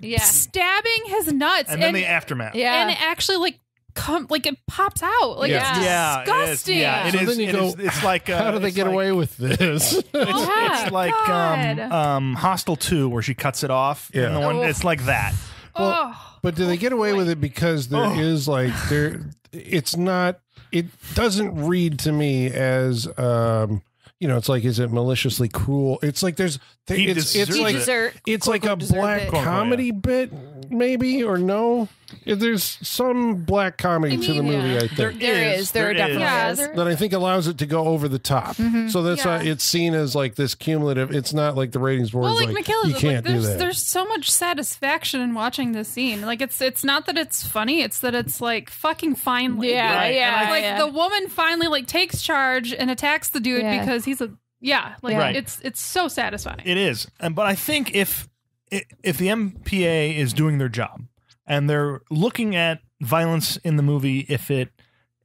Yeah. stabbing his nuts, And then the aftermath. Yeah. and it actually like come like it pops out. Like Yeah. it's Yeah, it is. disgusting. Yeah, it So is. it go, is- it's like uh, How do they get like- away with this? It's, Yeah, it's like um, God. um, Hostel Two, where she cuts it off. Yeah. And the one, Oh. it's like that. oh. But do they get away with it because there is Oh. like there it's not it doesn't read to me as um you know it's like is it maliciously cruel it's like there's He it's it's like it. Dessert. it's Quote, like a black it. Quote, unquote, comedy bit maybe or no If there's some black comedy I to the movie yeah. I think There There is. There, There definitely is. Yeah, is. that I think allows it to go over the top. Mm-hmm. So that's Yeah. why it's seen as like this cumulative. It's not like the ratings board Well, like, like, Michaela, you can't do there's that. there's so much satisfaction in watching this scene. Like it's it's not that it's funny, it's that it's like fucking finally. Yeah, Right, yeah, and I- like yeah. the woman finally like takes charge and attacks the dude Yeah. because he's a yeah. Like Right. it's it's so satisfying. It is, and but I think if if the MPA is doing their job and they're looking at violence in the movie, if it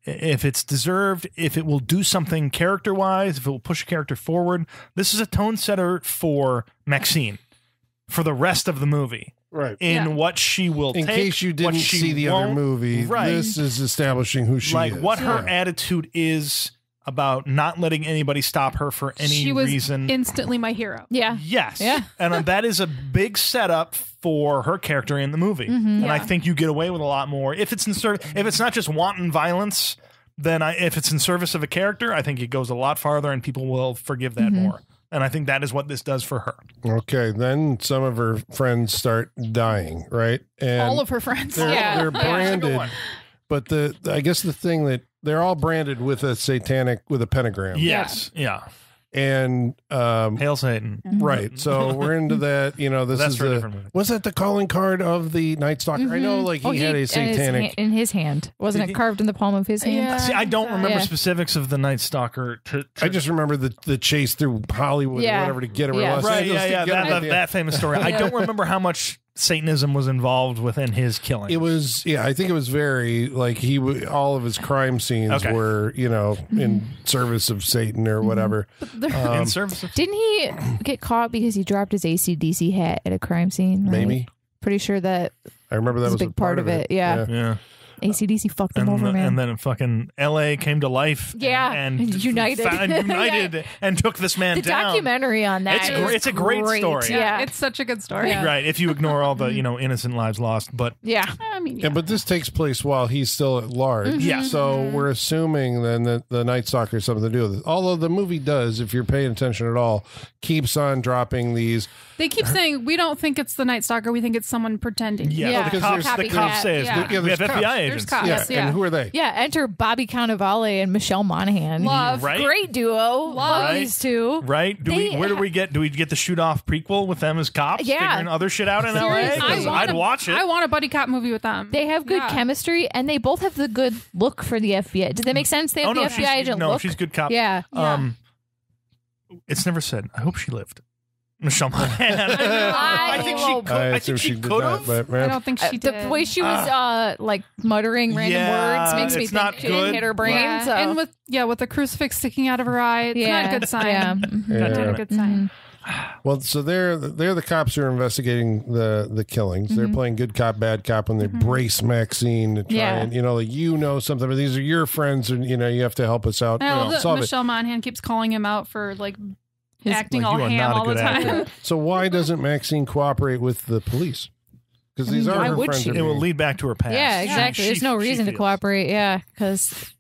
if it's deserved, if it will do something character wise, if it will push a character forward, this is a tone setter for Maxine for the rest of the movie right. in Yeah. what she will take. In take, case you didn't see the other won't. movie, Right. this is establishing who she like is. what her Yeah. attitude is about not letting anybody stop her for any she was reason. instantly my hero. Yeah. Yes. Yeah. and that is a big setup for her character in the movie. Mm-hmm. And I think you get away with a lot more if it's in ser- if it's not just wanton violence. Then I, if it's in service of a character, I think it goes a lot farther, and people will forgive that Mm-hmm. more. And I think that is what this does for her. Okay, then some of her friends start dying, right? And All of her friends. they're, Yeah. they're branded, but the I guess the thing that they're all branded with a satanic with a pentagram. Yes, yeah. and um, Hail Satan. right. So we're into that. You know, this That's is for a the different movie. was that the calling card of the Night Stalker? I know, like he Oh, had a and his satanic. hand- in his hand. Wasn't Did it he- carved in the palm of his hand? Yeah. See, I don't remember Yeah. specifics of the Night Stalker. To, to I just remember the the chase through Hollywood Yeah. or whatever to get her. Yeah. Los right, Angeles yeah, to yeah, get that, her. that, that famous story. I don't remember how much Satanism was involved within his killing. It was, yeah, I think it was very like he, w- all of his crime scenes Okay. were, you know, in mm-hmm. service of Satan or whatever. Um, in service of Didn't he get caught because he dropped his ACDC hat at a crime scene? right? Maybe Pretty sure that I remember that was was a big part of it, yeah. yeah. ACDC fucked him and, over, the- man. and then fucking L.A. came to life. Yeah, and, and united. found- united, and took this man the down. documentary on that. It's is gr- it's a great story. Yeah, Yeah. it's such a good story. Yeah. Right, if you ignore all the mm-hmm. you know innocent lives lost, but yeah. I mean, Yeah, yeah. but this takes place while he's still at large. Mm-hmm. Yeah. So we're assuming then that the Night Stalker has something to do with it. Although the movie does, if you're paying attention at all, keeps on dropping these. they keep saying we don't think it's the Night Stalker. We think it's someone pretending. yeah, Yeah. the oh, because cops, the cops Copycat, say yeah. Yeah, we have there's FBI cops. Agents. cops. Yeah, yeah. and who are they? Yeah, enter Bobby Cannavale and Michelle Monaghan. Love. Right? Great duo. Love Right. these two. Right? Do we? Where do we get? Do we get the shoot off prequel with them as cops? Yeah. figuring other shit out in L.A. Seriously. Because I want I'd a- watch it. I want a buddy cop movie with them. They have good Yeah. chemistry, and they both have the good look for the FBI. Does that make sense? They have oh no, the she's, FBI agent no, look. she's good cop. Yeah. Um, it's never said. I hope she lived. Michelle Monaghan. I think she. Could, I I, think she she could have. but I don't think Uh, she the way she was uh like muttering random Yeah, words makes me think not she didn't hit her brain. yeah. So and with yeah, with the crucifix sticking out of her eye, it's yeah, not a good sign. Yeah. Yeah. Not a good sign. Well, so they're they're the cops who are investigating the the killings. They're mm-hmm. playing good cop, bad cop and they mm-hmm. brace Maxine to try Yeah. and you know, like you know something, but these are your friends, and you know you have to help us out. I you know, that solve it. Michelle Monaghan keeps calling him out for like His- acting Like, all you are ham not a all the good time. actor. So why doesn't Maxine cooperate with the police? Because these mean, are her friends. she? It will lead back to her past. Yeah, She- exactly. she- there's no reason to feels. cooperate. Yeah, because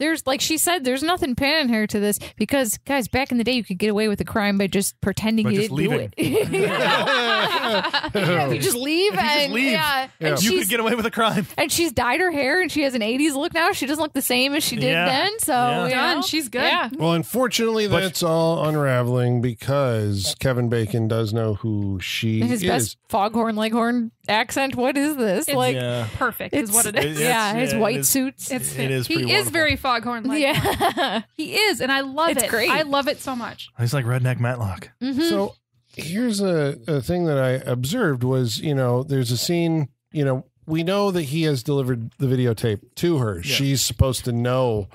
there's like she said, there's nothing pinning her to this. Because guys, back in the day, you could get away with a crime by just pretending By you just didn't do it. yeah, if you just leave If you just and leave, yeah, Yeah. and You could get away with a crime. and she's dyed her hair and she has an 80s look now. She doesn't look the same as she did Yeah. then. So Yeah. you Done. know, She's good. Yeah. Well, unfortunately, But- that's all unraveling because Kevin Bacon does know who she His is. His best foghorn leghorn accent. What is this? It's- like yeah. Perfect is what it it's- yeah, it's- his yeah, white is. suits. It's It is he pretty is very foghorn like yeah. he is, and I love It's it. great. I love it so much. He's like redneck Matlock. Mhm. So here's a, a thing that I observed was, you know, there's a scene, you know, we know that he has delivered the videotape to her. She's supposed to know,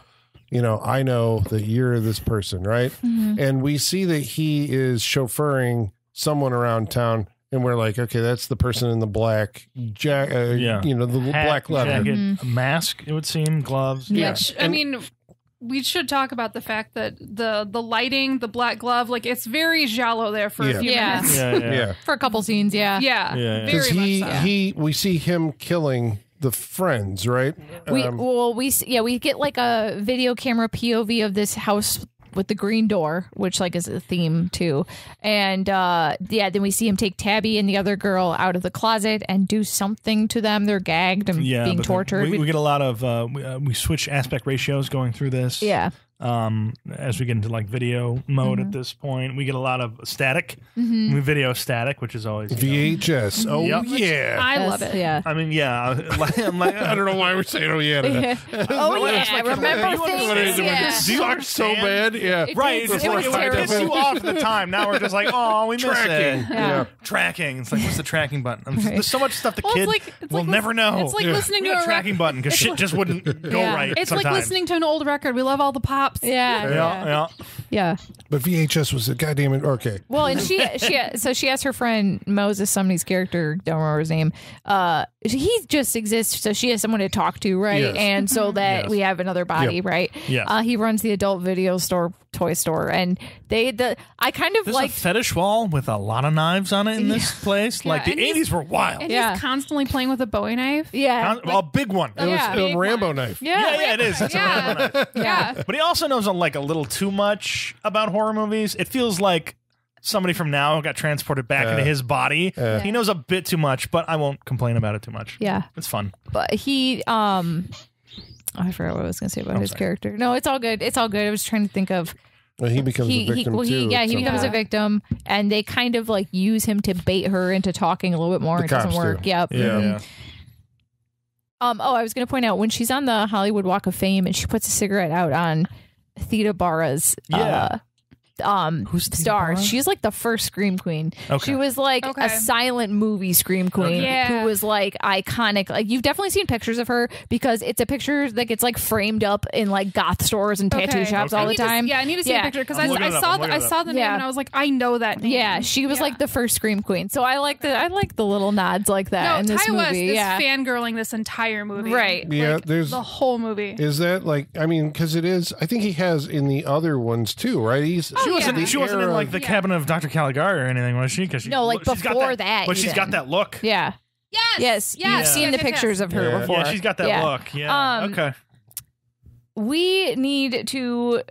you know, I know that you're this person, right? Mhm. And we see that he is chauffeuring someone around town. And we're like, okay, that's the person in the black jack, uh, Yeah. you know, the Hat, black leather. jacket, Mm-hmm. a mask. It would seem gloves. Yeah. Which I And- mean, we should talk about the fact that the the lighting, the black glove, like it's very shallow there for Yeah. a few Yeah. minutes. Yeah, yeah. Yeah. For a couple scenes, yeah. Yeah, Yeah, yeah. Because very he, much so. he, we see him killing the friends, right? We Um, well we yeah we get like a video camera POV of this house with the green door, which like is a theme too, and uh yeah then we see him take Tabby and the other girl out of the closet and do something to them. They're gagged and Yeah, being tortured. We, we get a lot of uh, we, uh, we switch aspect ratios going through this. yeah, Um, as we get into like video mode Mm-hmm. at this point, we get a lot of static, we video static, which is always. you know- VHS. Oh, Yep. yeah. I That's- love it. Yeah. I mean, yeah. I'm like, I don't know why we're saying, oh, yeah. today. oh Well, yeah, it's like- remember things. understand- Yeah. Do you sucks so bad. Yeah. It Right, did- it's it like was it like terrible. pissed you off at the time. Now we're just like, oh, we miss Tracking. it. Yeah. Tracking. It's like, what's the tracking button? I'm- Right. There's so much stuff the Well, kid it's like it's will like never know. It's like listening to a a tracking button because shit just wouldn't go right. It's like listening to an old record. We love all the pops. Yeah, Yeah, yeah, yeah. yeah. But VHS was a goddamn. Okay. Well, and she she so she asked her friend Moses, somebody's character, don't remember his name. Uh, he just exists, so she has someone to talk to, right? Yes. And so that Yes. we have another body, right? Yeah. Uh, he runs the adult video store, toy store, and they the I kind of There's like a fetish wall with a lot of knives on it in this place. like the and he's- 80s were wild. And Yeah. he's constantly playing with a Bowie knife. yeah, Con- well, a big one. It was Yeah. a Big Rambo one. knife. yeah, yeah, yeah, it is. It's a Yeah. Rambo knife. Yeah. But he also knows like a little too much about horror movies. It feels like somebody from now got transported back Uh, into his body. uh. he knows a bit too much, but I won't complain about it too much. yeah. It's fun. But he um. I forgot what I was going to say about I'm his sorry. character. No, it's all good. It's all good. I was trying to think of Well, he becomes he, a he, victim well, he too. yeah he some becomes a victim and they kind of like use him to bait her into talking a little bit more The and it doesn't work do. yep Yeah. Mhm. um oh i was gonna point out when she's on the hollywood walk of fame and she puts a cigarette out on Theda Bara's Yeah. uh, um Who's Theda star Bara? she's like the first scream queen Okay. she was like Okay. a silent movie scream queen Okay. Yeah. who was like iconic like you've definitely seen pictures of her because it's a picture that gets like framed up in like goth stores and tattoo Okay. shops Okay. all the need to- time yeah, I need to see Yeah. a picture because I'm I, I saw I'm the, I saw the name Yeah. and I was like, I know that name. Yeah, she was Yeah. like the first scream queen. So I like the I like the little nods like that No, in this Ti West movie. is yeah, fangirling this entire movie. Right. Yeah, Like, there's the whole movie. Is that like? I mean, because it is. I think he has in the other ones too, right? He's Oh, She wasn't. yeah. She wasn't in like the Yeah. Cabinet of Dr. Caligari or anything, was she? Because she, No, like she's got before that But she's even. got that look. yeah, yes. yes, Yes. You've seen yes, the yes, pictures yes. of her Yeah. before. Yeah, she's got that Yeah. look. Yeah. Um, okay. We need to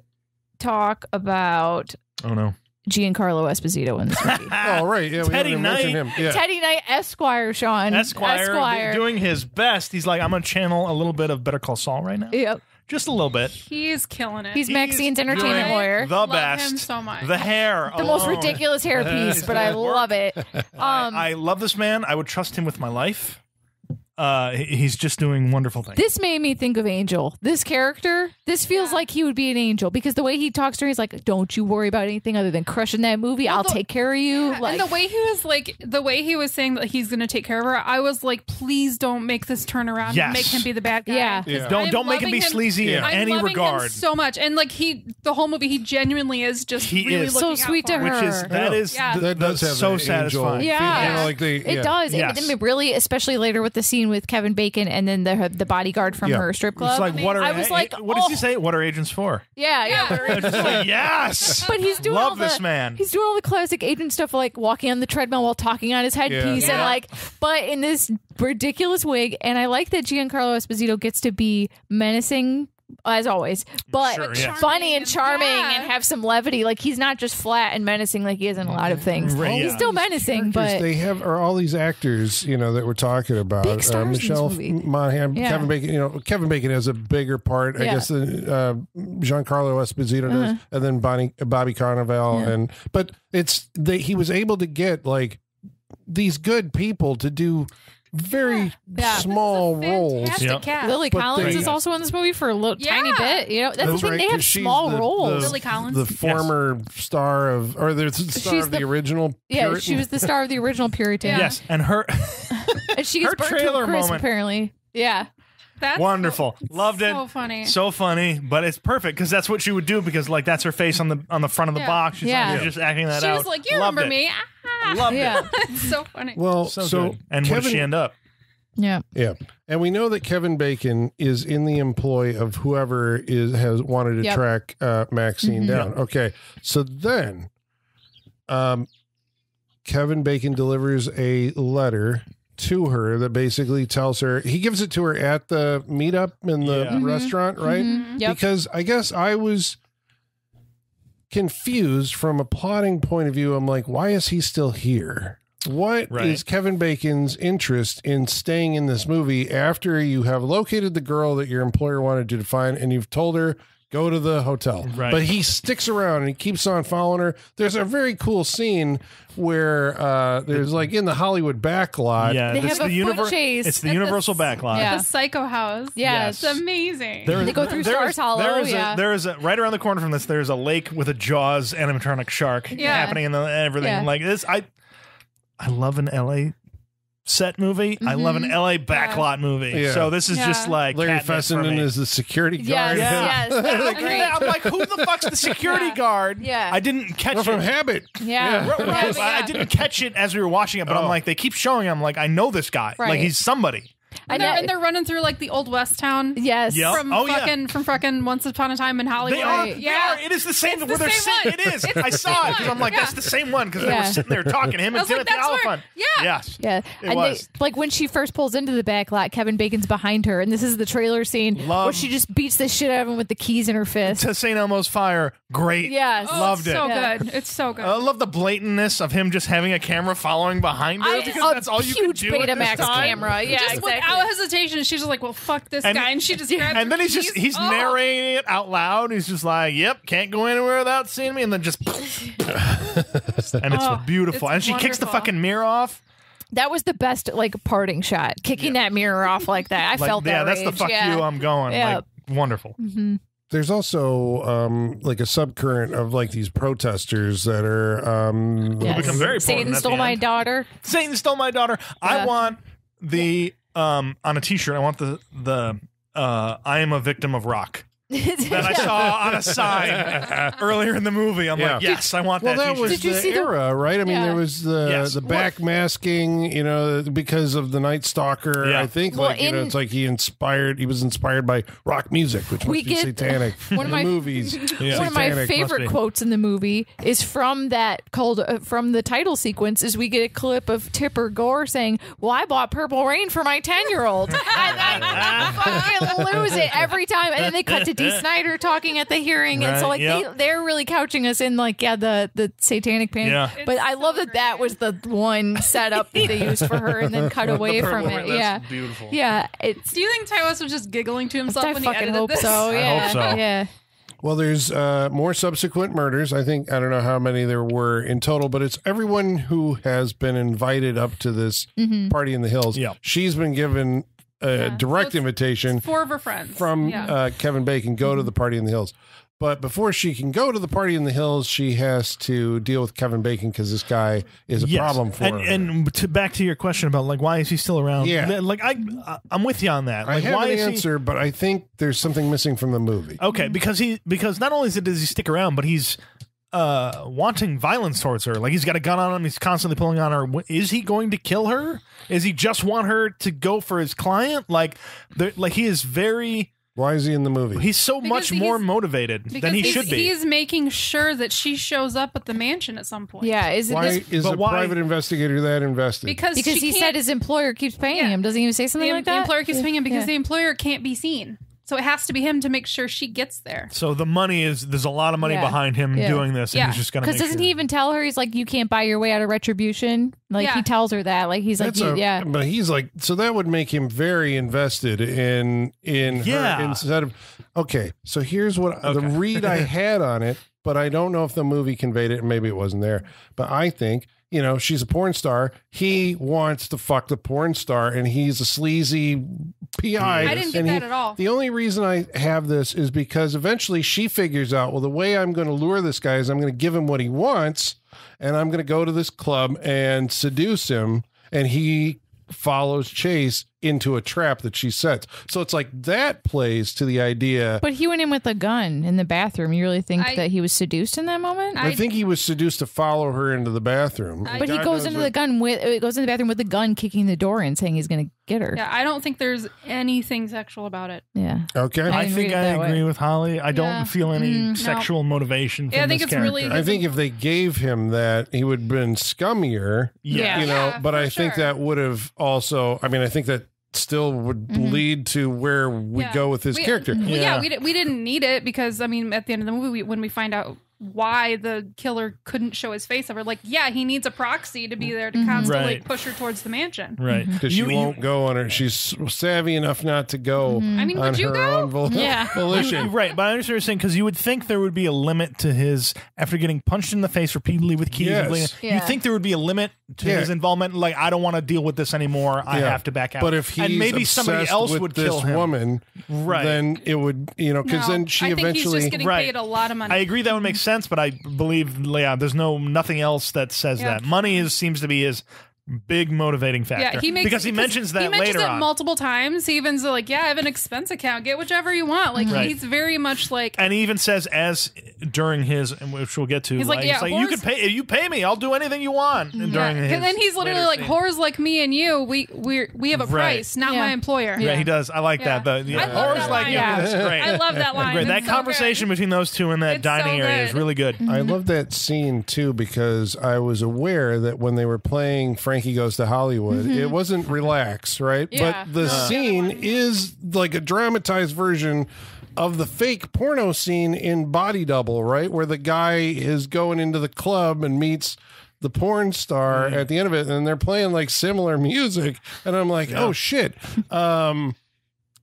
talk about Oh no. Giancarlo Esposito in this movie. oh right, yeah. We Teddy haven't even mentioned Knight. him. Yeah. Teddy Knight Esquire, Sean Esquire, Esquire. doing his best. He's like, I'm gonna channel a little bit of Better Call Saul right now, Yep, just a little bit. He's killing it. he's He's Maxine's entertainment doing lawyer. The Love best. him so much. The hair. The most alone. ridiculous hairpiece, but I love it. Um, I, I love this man. I would trust him with my life. Uh, he's just doing wonderful things. This made me think of Angel. This character, this feels Yeah. like he would be an angel because the way he talks to her, he's like, "Don't you worry about anything other than crushing that movie. I'll the- take care of you." Like, and the way he was like, the way he was saying that he's going to take care of her, I was like, please don't make this turn around Yes. and make him be the bad guy. Yeah. Yeah. don't I'm don't make him be loving him- sleazy in Yeah. I'm any regard. him so much, and like he, the whole movie, he genuinely is just He really is. So looking out sweet to her. which is her. that is Yeah. th- that does have so satisfying. feel, Yeah. you know, like they, It yeah. does. It- Yes. it really, especially later with the scene with Kevin Bacon and then the the bodyguard from Yeah. her strip club. It's like what are I was like, what does he oh. say? What are agents for? yeah, yeah. Yeah. but- Just like, yes. But he's doing Love all the, this man. He's doing all the classic agent stuff, like walking on the treadmill while talking on his headpiece, and Yeah. like, but in this ridiculous wig. And I like that Giancarlo Esposito gets to be menacing as always, but Sure, yeah. funny and charming Yeah. and have some levity. Like he's not just flat and menacing like he is in a lot of things. Right, He's yeah. still menacing, but they have are all these actors, you know, that we're talking about. Big stars in this Michelle movie. Monaghan, Yeah. Kevin Bacon. You know, Kevin Bacon has a bigger part, I Yeah. guess, than uh, Giancarlo Esposito does, Uh-huh. and then Bonnie, Bobby Cannavale, Yeah. and but it's they, he was able to get like these good people to do very Yeah. small roles. Yep. cast. Lily But Collins they- is also in this movie for a little tiny bit. You know, that's, the That's thing. right, they 'cause have small the- roles. the- Lily Collins. the former star of, or the star She's of the, the- original. yeah, she was the star of the original Puritan. Yeah. Yes, and her and she gets Her burnt to trailer a crisp, moment. apparently. Yeah, That's wonderful. Loved it. So funny. So funny, but it's perfect because that's what she would do because like that's her face on the on the front of the Yeah. box. She's, Yeah. like, she's just acting that she out. was like, "You Loved remember it. me?" Ah. Loved yeah, it. It's so funny. well, So, so, good. And Kevin, where did she end up? yeah. Yeah, and we know that Kevin Bacon is in the employ of whoever is has wanted to Yep. track uh, Maxine Mhm. down. Okay, so then, um, Kevin Bacon delivers a letter to her that basically tells her he gives it to her at the meetup in the Yeah. Mhm. restaurant, right? Mhm. Yep. Because I guess I was confused from a plotting point of view. I'm like, why is he still here? What is Right. Kevin Bacon's interest in staying in this movie after you have located the girl that your employer wanted you to find and you've told her go to the hotel? Right. But he sticks around and he keeps on following her. There's a very cool scene where uh, there's like in the Hollywood backlot. Yeah, They this have the a foot univer- chase It's the at the universal backlot. Yeah. the Psycho House. Yeah, Yes. It's amazing. There is- They go through there Stars is- Hollow, There is yeah. a, there is a right around the corner from this. There's a lake with a Jaws animatronic shark Yeah. happening and everything Yeah. like this. I I love an L.A. set movie. I love an mm-hmm. L.A. backlot movie. Yeah. So this is just like Larry catnip Fessenden is the security Yes, guard. yes, that was Look at great. that. I'm like, who the fuck's the security Yeah. guard? Yeah. I didn't catch We're it. from Habit. Yeah. Right, right. Yeah. I didn't catch it as we were watching it, but I'm Oh. like, they keep showing. I'm like, I know this guy. Like he's somebody. And, And they're, and they're running through like the old West town. Yes. Yep. From Oh, yeah. fucking from fucking Once Upon a Time in Hollywood. They are. Right. They Yeah. are. It is the same. It's the where they're same sitting- one. It is. It's I saw it because I'm like, Yeah. that's the same one because they were sitting there talking. Him and was like, Timothy that's Olyphant. yeah. Yes. Yeah, It and was. They, like when she first pulls into the back lot, Kevin Bacon's behind her, and this is the trailer scene where she just beats the shit out of him with the keys in her fist. To St. Elmo's Fire, great. Yes. Oh, Loved it. So good. It's so good. I love the blatantness of him just having a camera following behind her because that's all you can huge do. at this Betamax camera. Yeah, just exactly. Without hesitation, she's just like, "Well, fuck this And- guy," and she just grabs And then her he's just keys. he's Oh. narrating it out loud. He's just like, "Yep, can't go anywhere without seeing me," and then just and it's Oh, beautiful. it's and she kicks the wonderful. fucking mirror off. That was the best like parting shot, kicking that mirror off like that. I Like, felt yeah, that. that's the rage. fuck yeah. you. I'm going. Yeah. Like wonderful. There's also um, like a subcurrent of like these protesters that are um, Yes. become very important Satan at stole my end. daughter. Satan stole my daughter. I Yeah. want the um on a T-shirt. I want the the uh I am a victim of rock that I saw on a sign earlier in the movie. I'm like, yes, I want Well, that. that T-shirt. was Did you the see the- era, right? I mean, Yeah. there was the Yes. the back masking, you know, because of the Night Stalker. Yeah. I think, Well, like you know, in- it's like he inspired. He was inspired by rock music, which We must be get- satanic. One of The my- movies. One of my Satanic. favorite be. quotes in the movie is from that called uh, from the title sequence. Is we get a clip of Tipper Gore saying, "Well, I bought Purple Rain for my ten year old," and I fucking lose it every time. And then they cut to Dee Snider talking at the hearing, and so like yep. they they're really couching us in like yeah the the satanic pain. Yeah. But It's I love so that that was the one setup that they used for her, and then cut away The from it. rain, Yeah, beautiful. yeah. It's Do you think Ti West was just giggling to himself I when he edited hope this? so. Yeah, hope so. Yeah. Well, there's uh, more subsequent murders. I think I don't know how many there were in total, but it's everyone who has been invited up to this party in the hills. Yeah. she's been given a Yeah. So direct it's- invitation Four of her friends from Yeah. uh, Kevin Bacon. Go to the party in the hills. But before she can go to the party in the hills, she has to deal with Kevin Bacon because this guy is a Yes. problem for and, her. And to, back to your question about like why is he still around? Yeah. Like I, I'm with you on that. I Like have why an is he? answer, but I think there's something missing from the movie. Okay, because he because not only does he stick around, but he's uh wanting violence towards her. Like he's got a gun on him. He's constantly pulling on her. Is he going to kill her? Is he just want her to go for his client? Like, there- like he is very. Why is he in the movie? He's so Because much more he's- motivated than he he's, should be. He's making sure that she shows up at the mansion at some point. Yeah, is it why this, is but a why- private investigator that invested? because because she he can't- said his employer keeps paying Yeah. him? Doesn't he even say something the, like the that? employer keeps paying him because Yeah. the employer can't be seen. So it has to be him to make sure she gets there. so the money is there's a lot of money Yeah. behind him Yeah. doing this, and Yeah. he's just gonna. Because make doesn't sure. he even tell her he's like you can't buy your way out of retribution? Like Yeah. he tells her that. Like he's That's like a, yeah. but he's like so that would make him very invested in in Yeah. her instead of okay. So here's what the Okay. read I had on it, but I don't know if the movie conveyed it, and maybe it wasn't there. But I think you know she's a porn star. He wants to fuck the porn star, and he's a sleazy PI. I didn't get and he- that at all. The only reason I have this is because eventually she figures out, well, the way I'm going to lure this guy is I'm going to give him what he wants, and I'm going to go to this club and seduce him, and he follows Chase into a trap that she sets. So it's like that plays to the idea. But he went in with a gun in the bathroom. You really think I- that he was seduced in that moment? I, think he was seduced to follow her into the bathroom. I- but he goes into what- the gun with it goes in the bathroom with the gun, kicking the door in, saying he's going to get her. Yeah, I don't think there's anything sexual about it. Yeah. Okay. I I think I agree way. with Holly. I don't Yeah. feel any Mm, no. sexual motivation. From Yeah, I think this it's really- character. I think if they gave him that, he would have been scummier. Yeah. you know Yeah, but for i think that would have also i mean i think that still would Mm-hmm. lead to where we Yeah. go with his We- character well, Yeah. yeah, we, di- we didn't need it because I mean, at the end of the movie, we, when we find out why the killer couldn't show his face, we're like, yeah, he needs a proxy to be there to mm-hmm. constantly Right. push her towards the mansion. right mm-hmm. because she You- you- won't go on her she's savvy enough not to go mm-hmm. I mean, on would you her go? own vol- Yeah. volition Right, but I understand what you're saying because you would think there would be a limit to his after getting punched in the face repeatedly with keys. Yes. Yeah. You think there would be a limit to Yeah. his involvement? Like, I don't want to deal with this anymore. I Yeah. have to back out. but if he's and maybe somebody obsessed else with would this kill him. woman Right. then it would you know because No, then she I think eventually he's just getting Right. paid a lot of money. I agree that would make sense, but I believe, yeah, there's no nothing else that says Yeah. that. Money is seems to be his big motivating factor. yeah, he makes because he mentions that he mentions later it on. multiple times. He even's like, "Yeah, I have an expense account. Get whichever you want." Like Right. he's very much like, and he even says as during his, which we'll get to, He's like, like, yeah, he's like you whores- can pay if you pay me, I'll do anything you want. During yeah. his and then he's literally like, scene. "Whores like me and you, we we we have a Right. price, not Yeah. my employer." Yeah, he does. I like Yeah. that. The, yeah, I love Horror's that like, line. yeah, that's great. I love that line. Great. That so conversation good. between those two in that It's dining so area is really good. I mm-hmm. love that scene too because I was aware that when they were playing Frankie Goes to Hollywood, it wasn't relax, right? Yeah. But the No. scene is like a dramatized version of the fake porno scene in Body Double, right? Where the guy is going into the club and meets the porn star at the end of it and they're playing like similar music and I'm like, "Oh shit." Um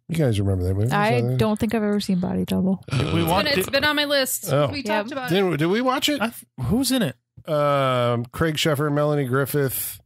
you guys remember that movie? I So- don't think I've ever seen Body Double. we It's want been, it's been on my list. Oh. We Yep. talked about it. Did, did we watch it? I th- who's in it? Um, Craig Sheffer, Melanie Griffith.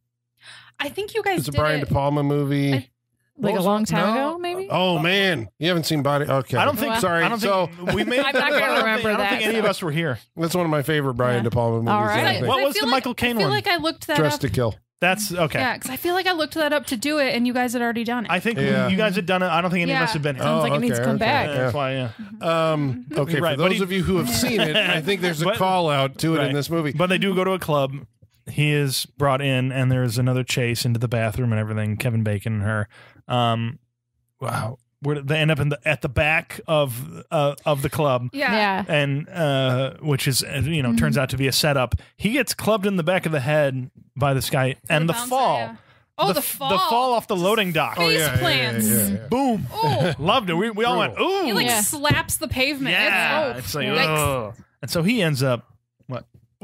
I think you guys It's a did Brian it. De Palma movie. I- Like What a long time No. ago, maybe? oh man, you haven't seen Body? Okay, I don't think. Sorry, I don't so think we may. I'm not gonna I don't think- I don't that, think any of so. us were here. that's one of my favorite Brian Yeah. De Palma movies. All I think. What I was feel the like- Michael Caine I feel one? like I looked that Dress up. to Kill. That's okay. Yeah, because I feel like I looked that up to do it, and you guys had already done it. I think Yeah. you guys had done it. I don't think any of Yeah. us have been here. Sounds like it needs to come back. Yeah, That's why. Yeah. Um, okay, Right, for but those he- of you who have seen it, I think there's a But- call out to it Right. in this movie. But they do go to a club. He is brought in, and there's another chase into the bathroom and everything. Kevin Bacon and her. Um, wow, where they end up in the at the back of uh, of the club. yeah. Yeah. and uh, which is uh, you know turns out to be a setup. He gets clubbed in the back of the head by this guy, and the, bouncer, fall, yeah. Oh, the, f- fall. the fall off the loading dock. Face yeah, yeah, plants. yeah, yeah. Boom, Oh, loved it. We, we all went ooh, he like Yeah. slaps the pavement. yeah. It's, It's oh, like yikes. and so he ends up what?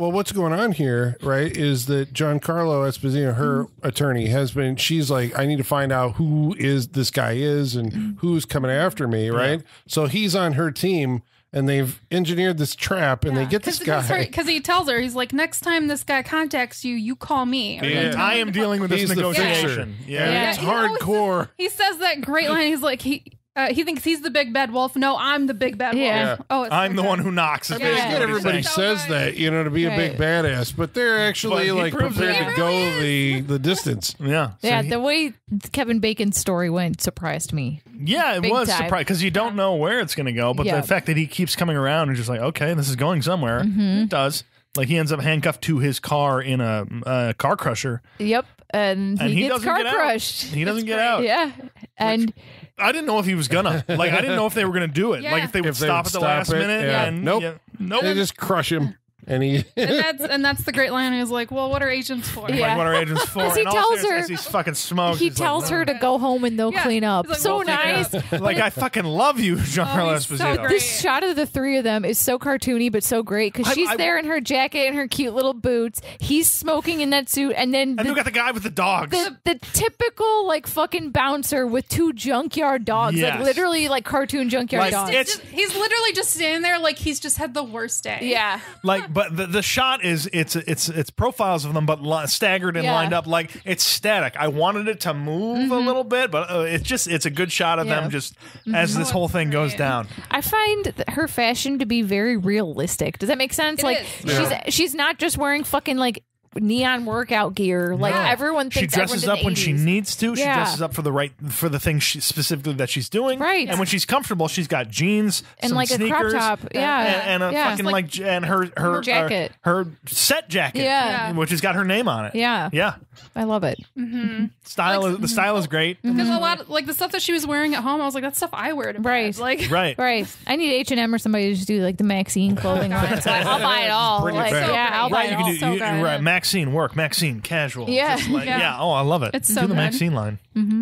Well, what's going on here, right, is that Giancarlo Esposito, her mm-hmm. attorney, has been. She's like, I need to find out who is this guy is and mm-hmm. who's coming after me, right? So he's on her team, and they've engineered this trap, and they get this guy. because he tells her he's like, next time this guy contacts you, you call me. Yeah. I am dealing with this He's negotiation. Yeah. And Yeah. it's he always says- hardcore. He says that great line. He's like he. Uh, he thinks he's the big bad wolf. No, I'm the big bad wolf. Yeah. wolf. Oh, it's I'm so the good. one who knocks. Is I mean, I basically get what he's everybody saying. saying. says that, you know, to be a big badass, but they're But actually he like proves prepared it. to He go the the distance. Yeah. So yeah, he- the way Kevin Bacon's story went surprised me. yeah, it big was time. surprising because you don't know where it's going to go, but Yeah. the fact that he keeps coming around and just like, okay, this is going somewhere. Mm-hmm. It does. Like he ends up handcuffed to his car in a, a car crusher. Yep, and, And he, he gets doesn't car get out. crushed. He doesn't get great. out. Yeah, and I didn't know if he was gonna. Like, I didn't know if they were gonna do it. Yeah. Like, if they would If they stop would at the last it, minute. yeah. And, Nope. yeah, nope. They just crush him, and he. and that's and that's the great line. He's like, well, what are agents for? Yeah. Like, what are agents for? 'Cause he And tells her- he's fucking smokes. he he's like, tells her to go home and they'll Yeah. clean up. Like, so "We'll nice. like, I fucking love you, Giancarlo Oh, he's so This shot of the three of them is so cartoony but so great because she's I- there in her jacket and her cute little boots. He's smoking in that suit, and then and you the, got the guy with the dogs. the, the typical like fucking bouncer with two junkyard dogs, Yes. like literally like cartoon junkyard Like, dogs. it's- It's just- he's literally just standing there like he's just had the worst day. yeah, like but the, the shot is it's it's it's profiles of them but li- staggered and Yeah. lined up like it's static i wanted it to move a little bit but uh, it's just it's a good shot of Mm-hmm. Yeah. Mm-hmm. them just as this whole it's thing goes down I find th- her fashion to be very realistic. Does that make sense? It like is. she's she's not just wearing fucking like neon workout gear. Like No. everyone she dresses everyone up did when the she needs to she Yeah. dresses up for the right for the thing she, specifically that she's doing Right. and when she's comfortable she's got jeans And some like a crop sneakers, top. Yeah. and, and a Yeah. fucking Like- like, and her her Her uh, jacket. uh, her set jacket Yeah. Yeah. which has got her name on it Yeah. yeah I love it. Mm-hmm. style is, the mm-hmm. style is great mm-hmm. Because a lot of, like the stuff that she was wearing at home, I was like, that's stuff I wear to bed. Right. Like right Right. I need H and M or somebody to just do like the Maxine oh clothing line. So I'll buy it all. Bring it like, back. yeah, I'll buy Right, it you all. so right. Maxine work, Maxine casual. Yeah. Like- Yeah. yeah. Oh, I love it. It's do so the good. Maxine line.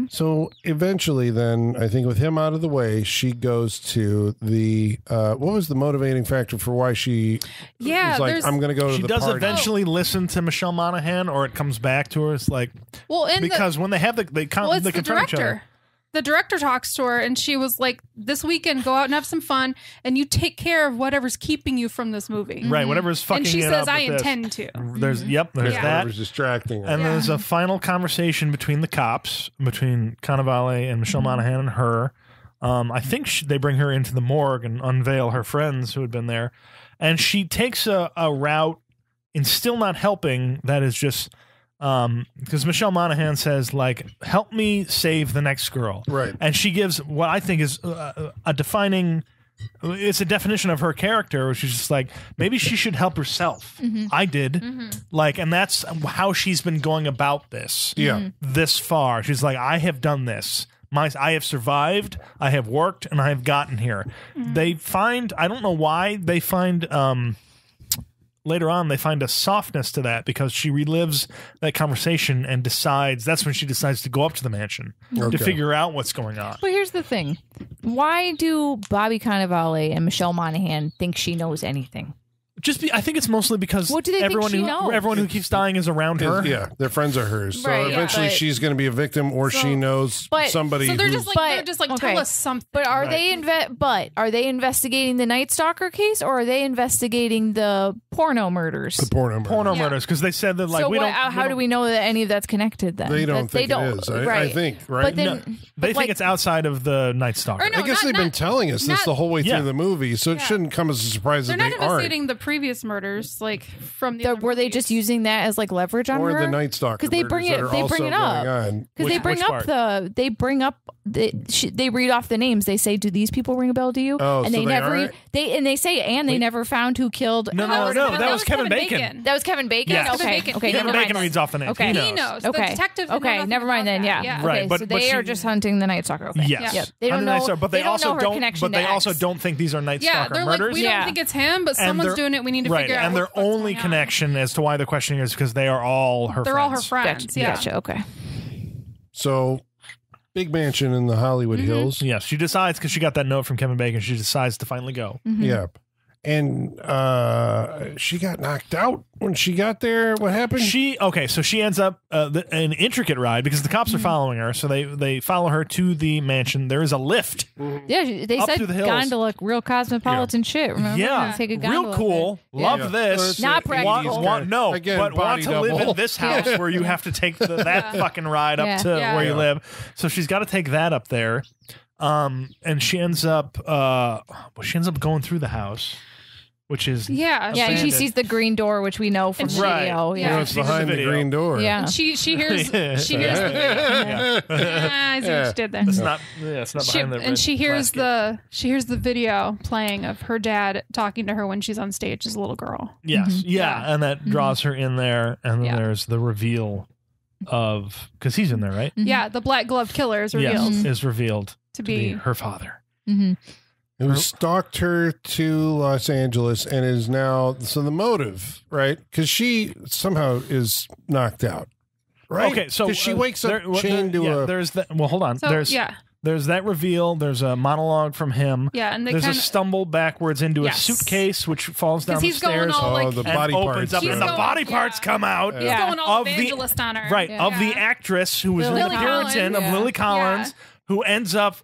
So eventually, then I think with him out of the way, she goes to the. Uh, what was the motivating factor for why she Yeah, was like, "I'm going to go to She the does party"? eventually listen to Michelle Monaghan, or it comes back to her. It's like well, in because when they have the they, con- the, well, it's they the confront each other. director. The director talks to her, and she was like, "This weekend, go out and have some fun, and you take care of whatever's keeping you from this movie." Right, whatever's fucking And she it says, up "I with this. intend to." There's yep, there's Yeah. that. Whatever's distracting her. And Yeah. there's a final conversation between the cops, between Cannavale and Michelle Monaghan and her. Um, I think sh they bring her into the morgue and unveil her friends who had been there. And she takes a, a route in still not helping that is just um, because Michelle Monaghan says, like, help me save the next girl. Right. And she gives what I think is uh, a defining it's a definition of her character which is just like maybe she should help herself. I did. Like and that's how she's been going about this. Yeah. this far. She's like i have done this. My i have survived. I have worked and i have gotten here. They find i don't know why they find um later on they find a softness to that because she relives that conversation and decides that's when she decides to go up to the mansion Okay. to figure out what's going on But here's the thing: Why do Bobby Cannavale and Michelle Monaghan think she knows anything? Just be, I think it's mostly because What do they think everyone she who knows? everyone who keeps dying is around her. Yeah, their friends are hers. So Right, yeah, eventually but- she's going to be a victim or she knows but- somebody So they're who's just like But- they're just like okay. tell us something. But are Right. they inve- But are they investigating the Night Stalker case, or are they investigating the porno murders? the porno. Porno Yeah. murders because they said that like so we what, don't. Uh, how, how do we know that any of that's connected? Then They don't That think it is. I, I think, right? But then, No, they but, think like, it's outside of the Night Stalker. Or no, I guess not- they've been not- telling us this not- the whole way Yeah. through the movie, so it shouldn't come as a surprise They're that not they aren't. investigating the previous murders, like from the. the- other were they movies. just using that as like leverage on Or her? the Night Stalker 'Cause they bring murders it- that are they bring also it up. going on. Because they Which- bring which up part? the they bring up the sh- they read off the names. They say, "Do these people ring a bell to you?" Oh, and so they they never aren't? they and they say and they never found who killed. No, That no, no. that That, was was Kevin Kevin Bacon. Bacon. That was Kevin Bacon. Yes. Okay, Bacon. okay, Kevin never Bacon reads off the names. Okay. He knows. He knows. Okay. The detective. did know Okay, nothing never mind about then. that. Yeah. yeah. Right, Okay, but- so but they she- are just hunting the Night Stalker. Okay. Yes, Yep. They don't know. Night but they, don't also know her don't. connection But they to also don't think these are Night Yeah, Stalker they're murders. like, we Yeah. don't think it's him, but And someone's their- doing it. We need to right, figure out. and their only going on. connection as to why they're questioning is because they are all her. They're all her friends. friends. Gotcha. Yeah. Gotcha. Okay. So, big mansion in the Hollywood Mhm. Hills. Yes, she decides because she got that note from Kevin Bacon. She decides to finally go. Mhm. Yep. And uh, she got knocked out when she got there. What happened? She okay, so she ends up uh, the, an intricate ride because the cops are following her. So they they follow her to the mansion. There is a lift. Yeah, they Up said to the hills. gondola, real cosmopolitan shit. Remember? Yeah, take a gondola. real gondola. cool. Love Yeah. this. Not practical. Want, want- no, Again, but body want to live double. in this house where you have to take the, that fucking ride up Yeah. to Yeah. where you Yeah. live. So she's got to take that up there. Um, and she ends up, uh, well, she ends up going through the house, which is Yeah. Yeah, and she sees the green door, which we know from the she- Right. video. you Yeah, know, it's She's the behind the video. green door. yeah. And she she hears she hears the yeah. Ah, I see what you did there. It's not. Yeah, it's not She, behind the. and she hears glass gate. the she hears the video playing of her dad talking to her when she's on stage as a little girl. Yes, yeah, Yeah. and that draws her in there, and then Yeah. there's the reveal of because he's in there, right? Mhm. Yeah, the black gloved killer is revealed Yes, is revealed to to be be her father. Mhm. Who stalked her to Los Angeles and is now so the motive, right? Because she somehow is knocked out, right? Okay, so 'Cause she uh, wakes up there- chained there- to yeah, a. There's that. Well, hold on. so there's yeah there's that reveal. There's a monologue from him. yeah, and they There's kind a stumble backwards into Yes. a suitcase, which falls down 'Cause the he's going stairs all, oh, like- the and body opens parts. up, He's and the going- body yeah. parts come out. he's Yeah. going all Of the- evangelist on her. Right, Yeah. of the actress who was in Lily the Puritan Collins. of Yeah. Lily Collins, who ends up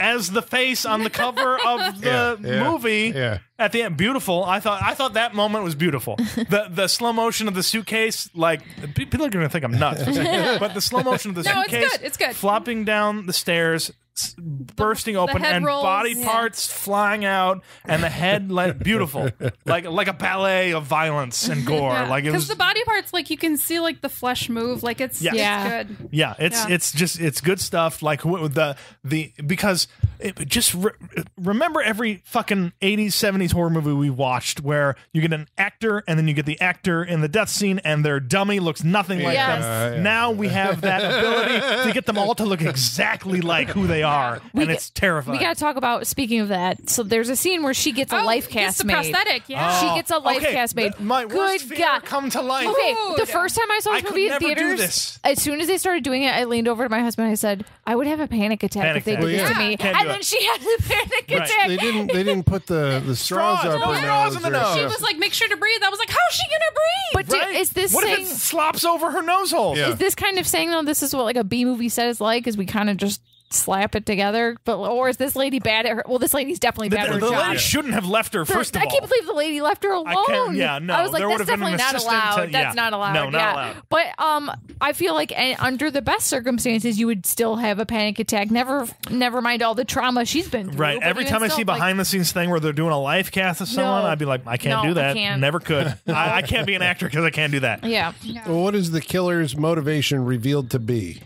as the face on the cover of the Yeah, yeah, movie yeah. at the end. Beautiful. I thought I thought that moment was beautiful. the the slow motion of the suitcase, like people are gonna think I'm nuts, but the slow motion of the No, it's suitcase, good, it's good. flopping down the stairs. S- Bursting open head and rolls, body yeah. parts flying out, and the head like beautiful, like like a ballet of violence and gore. Like because the body parts like you can see like the flesh move like it's, Yeah. it's Yeah. good. Yeah, it's Yeah. it's just it's good stuff. Like the the because it, just re- remember every fucking eighties seventies horror movie we watched where you get an actor and then you get the actor in the death scene and their dummy looks nothing like Yes. them. Uh, yeah. Now we have that ability to get them all to look exactly like who they are, and it's terrifying. We got to talk about speaking of that. So there's a scene where she gets a Oh, life it's cast the made. prosthetic, yeah. She oh, gets a life okay, cast made. th- my Good worst fear God. come to life. Okay, the Dude. first time I saw I this could movie in never do theaters, this. as soon as they started doing it, I leaned over to my husband. and I said, "I would have a panic attack Panic if they attack. did this Well, to me." Can't and then it. she had a panic Right. attack. They didn't. They didn't put the the straws, Straws, up no her straws in the nose. She was like, make sure to breathe. I was like, how's she gonna breathe? But Right? is this what if it slops over her nose hole? Is this kind of saying though this is what like a B movie set is like? Is we kind of just slap it together? But or is this lady bad at her? Well, this lady's definitely bad the at her job. lady shouldn't have left her. The- First of I all, can't believe the lady left her alone. I can't- yeah, no, I was like, there that's definitely not allowed. to- that's not allowed. No, not yeah. allowed. But um, I feel like eh, under the best circumstances, you would still have a panic attack. Never, never mind all the trauma she's been through. Right. Every even time I see like, behind the scenes thing where they're doing a life cast of someone, No. I'd be like, I can't No, do I that. can't. Never could. I, I can't be an actor because I can't do that. yeah, Well, what is the killer's motivation revealed to be?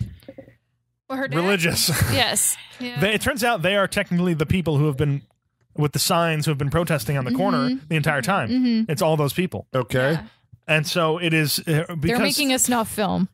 Well, her dad- Religious. yes, Yeah. They, it turns out they are technically the people who have been with the signs who have been protesting on the corner Mm-hmm. the entire time. It's all those people, Okay. Yeah. and so it is uh, because they're making a snuff film.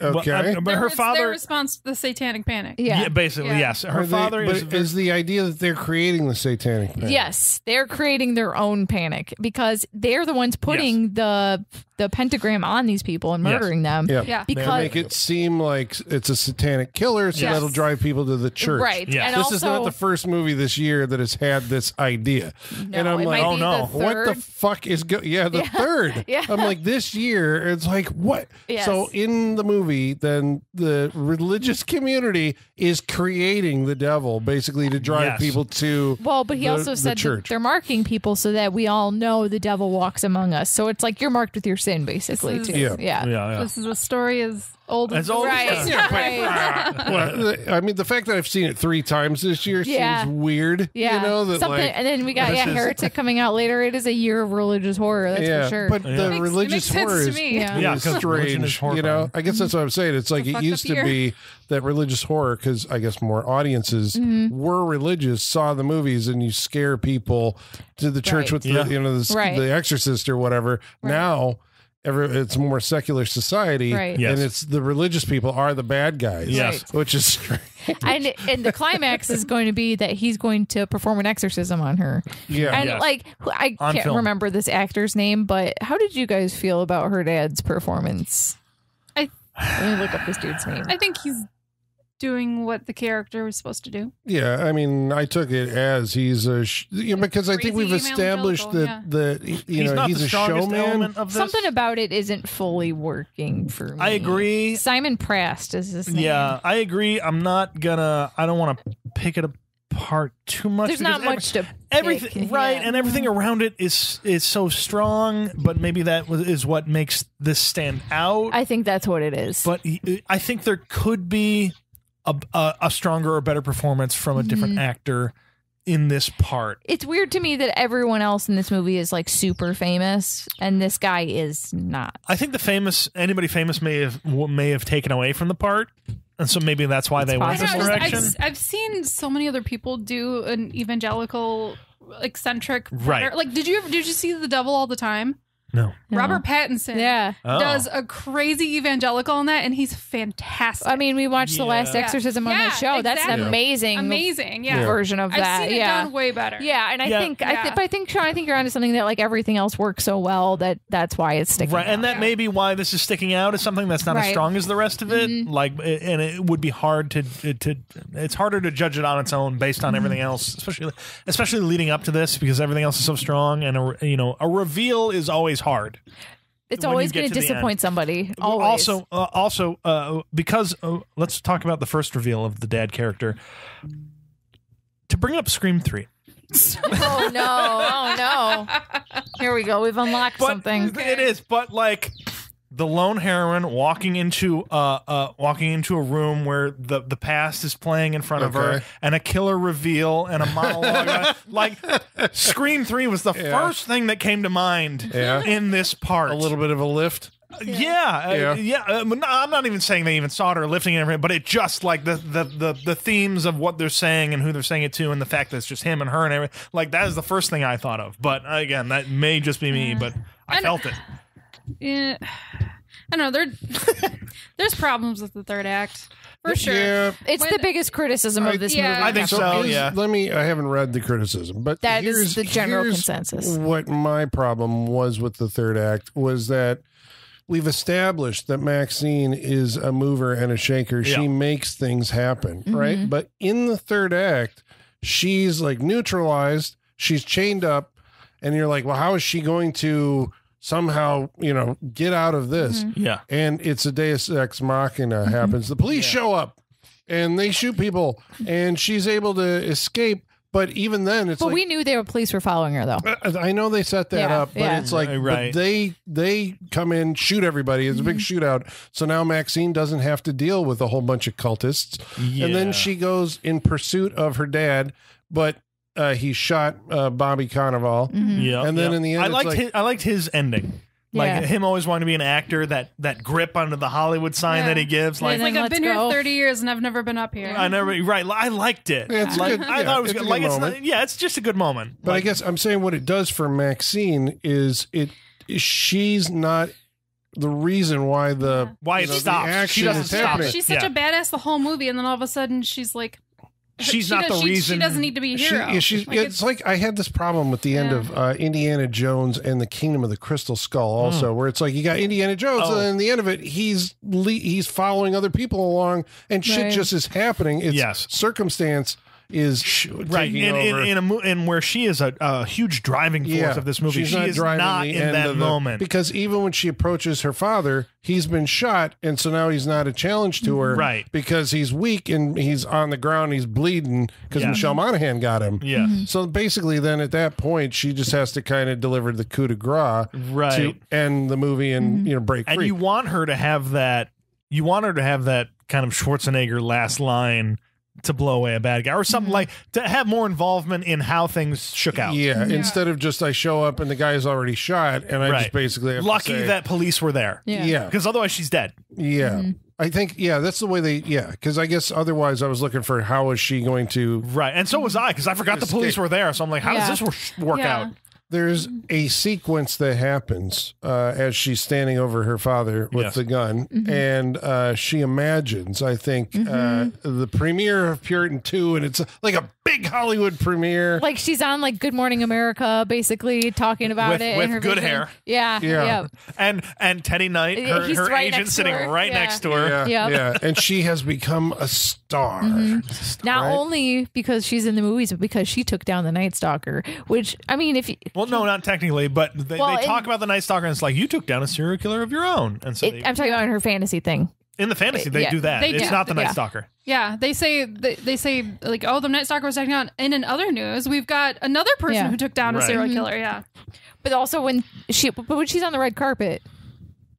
Well, Okay. uh, but Their- her it's their father. response to the satanic panic. Yeah. Yeah, basically Yeah. yes. Her Are they- father but is. very- is the idea that they're creating the satanic. panic. Yes, they're creating their own panic because they're the ones putting the the pentagram on these people and Yes. murdering them. Yeah. Yeah. They Because make it seem like it's a satanic killer, so Yes. that'll drive people to the church. right, Yes. and This also is not the first movie this year that has had this idea. no, and I'm it like, might oh, be no. the what the fuck is go? Yeah, the Yeah. third. Yeah. I'm like, this year, it's like what? Yes. So in the movie, then the religious community is creating the devil basically to drive Yes. people to. Well, but he the- also the said that church. they're marking people so that we all know the devil walks among us. So it's like you're marked with your sin, basically. This Too. Yeah. yeah. yeah, yeah. This is a story as old as As old as Right. us. right. Well, I mean, the fact that I've seen it three times this year Yeah. seems weird. Yeah, you know that something, like. and then we got this yeah, is- Heretic coming out later. It is a year of religious horror, that's yeah, for sure. but Yeah. the makes- religious makes sense horror to is, me. Yeah. Yeah, is 'cause is strange. You know. I guess that's what I'm saying. It's like a it used to year. be that religious horror because I guess more audiences Mm-hmm. were religious, saw the movies, and you scare people to the church Right. with Yeah. the you know the, Right. the Exorcist or whatever. Right. Now. Every, it's a more secular society, Right. Yes. and it's the religious people are the bad guys, Yes. which is strange. and and the climax is going to be that he's going to perform an exorcism on her. Yeah, And Yes. like I On can't film. remember this actor's name, but how did you guys feel about her dad's performance? I- Let me look up this dude's name. I think he's doing what the character was supposed to do. Yeah, I mean, I took it as he's a sh- you know, because I think we've established that evangelical, that you he's know not he's the a showman. of this. Something about it isn't fully working for me. I agree. Simon Prast is his name. Yeah, I agree. I'm not gonna. I don't want to pick it apart too much. There's because not much to everything pick, right yeah. and everything around it is is so strong but maybe that is what makes this stand out I think that's what it is. but i think there could be a, a, a stronger or better performance from a different Mm-hmm. actor in this part it's weird to me that everyone else in this movie is like super famous and this guy is not. i think the famous anybody famous may have may have taken away from the part and so maybe that's why they went I this don't direction I've, I've seen so many other people do an evangelical eccentric Right. brother. like did you ever did you see the devil all the time no robert pattinson Yeah. Oh. does a crazy evangelical on that and he's fantastic I mean, we watched The Last Yeah. Exorcism on Yeah, the show. That's an amazing, amazing yeah, version of i've that. seen it yeah. done way better Yeah, and I Yeah. think I th- but I think Sean, I think you're onto something that like everything else works so well that that's why it's sticking. Right, and out. that may be why this is sticking out as something that's not as strong as the rest of it. Mm-hmm. Like, and it would be hard to to. It's harder to judge it on its own based on everything mm-hmm. else, especially especially leading up to this because everything else is so strong. And a, you know, a reveal is always hard. it's when you always get going to to the disappoint end. somebody. Always. Also, uh, also uh, because uh, let's talk about the first reveal of the dad character. To bring up Scream three, oh no, oh no. Here we go. We've unlocked but something. it is, but like the lone heroine walking into uh uh walking into a room where the the past is playing in front of her and a killer reveal and a monologue like Scream 3 was the Yeah. first thing that came to mind Yeah. in this part A little bit of a lift. yeah uh, Yeah. yeah, uh, no, I'm not even saying they even saw it or lifting it but it just like the, the the the themes of what they're saying and who they're saying it to and the fact that it's just him and her and everything like that is the first thing I thought of but again that may just be me but I And- felt it yeah i don't know there there's problems with the third act for sure Yeah. It's When- the biggest criticism I- of this Yeah. movie. I think so. here's- yeah. Let me. I haven't read the criticism, but That is here's- the general here's consensus. What my problem was with the third act was that we've established that Maxine is a mover and a shaker. Yeah. She makes things happen, Mm-hmm. right? But in the third act, she's like neutralized. She's chained up, and you're like, well, how is she going to somehow, you know, get out of this? Mm-hmm. yeah and it's a Deus Ex Machina happens. The police show up and they shoot people, and she's able to escape. But even then, it's But like we knew they were police were following her though. uh, I know they set that Yeah, up, but yeah. it's like Right, but they they come in, shoot everybody. It's a big Mm-hmm. shootout. So now Maxine doesn't have to deal with a whole bunch of cultists, and then she goes in pursuit of her dad, but uh, he shot uh, Bobby Cannavale. Mm-hmm. Yeah, And then yeah. in the end, I it's liked like- his, I liked his ending. Like Yeah. him always wanting to be an actor. That that grip under the Hollywood sign Yeah. that he gives. Like And like i've been let's here 30 years and i've never been up here I never right. I liked it. Yeah, it's a like good- I yeah, thought it was it's a good. good like it's moment. not, yeah, it's just a good moment. But I guess I'm saying what it does for Maxine is it she's not the reason why the why you it know, stops. She doesn't stop she's such Yeah. a badass the whole movie and then all of a sudden she's like She's she not does- the she, reason- she doesn't need to be a She, hero yeah, she's, Like, it's, like I had this problem with the end Yeah. of uh, Indiana Jones and the Kingdom of the Crystal Skull, also, where it's like you got Indiana Jones. Oh. and then the end of it, he's le- he's following other people along, and shit Right. just is happening. It's Yes. circumstance is sh- right taking in, in, over. in a mo- and where she is a, a huge driving force of this movie. she's she not is driving not in that of the- moment. because even when she approaches her father, he's been shot, and so now he's not a challenge to her, Right. Because he's weak and he's on the ground, he's bleeding because Yeah. Michelle Monaghan got him. yeah. Mm-hmm. So basically, then at that point, she just has to kind of deliver the coup de grace Right. to end the movie and mm-hmm. you know break and free. you want her to have that you want her to have that kind of Schwarzenegger last line to blow away a bad guy or something mm-hmm. like to have more involvement in how things shook out. yeah, instead of just I show up and the guy's already shot, and I Right. just basically have to Lucky say- that police were there. Yeah. yeah, Because otherwise she's dead. yeah. Mm-hmm. I think yeah, that's the way they yeah. Because I guess otherwise I was looking for how is she going to Right. And so was I because I forgot the police Escape. were there. So I'm like, how Yeah. does this wor- work Yeah. out? There's a sequence that happens uh, as she's standing over her father with Yes. the gun, Mm-hmm. and uh, she imagines, I think, uh, the premiere of Puritan Two, and it's like a big Hollywood premiere. like she's on like Good Morning America, basically talking about With- it. with and her good vision. hair. Yeah, Yeah. yeah, and and Teddy Knight, her, her right agent, sitting her. right Yeah. next to her. yeah, Yep. yeah, and she has become mm-hmm. a star. Not Right. only because she's in the movies, but because she took down the Night Stalker. Which I mean, if you, Well, no, not technically, but they, Well, they talk in- about the Night Stalker, and it's like you took down a serial killer of your own, and so it, they, I'm talking about her fantasy thing. In the fantasy eh, they yeah. do that. They it's do. not the Night Yeah. Stalker. Yeah, they say they, they say like, oh, the Night Stalker was taken down. And in other news, we've got another person Yeah. who took down Right. a serial mm-hmm. killer. Yeah, But also when she, but when she's on the red carpet,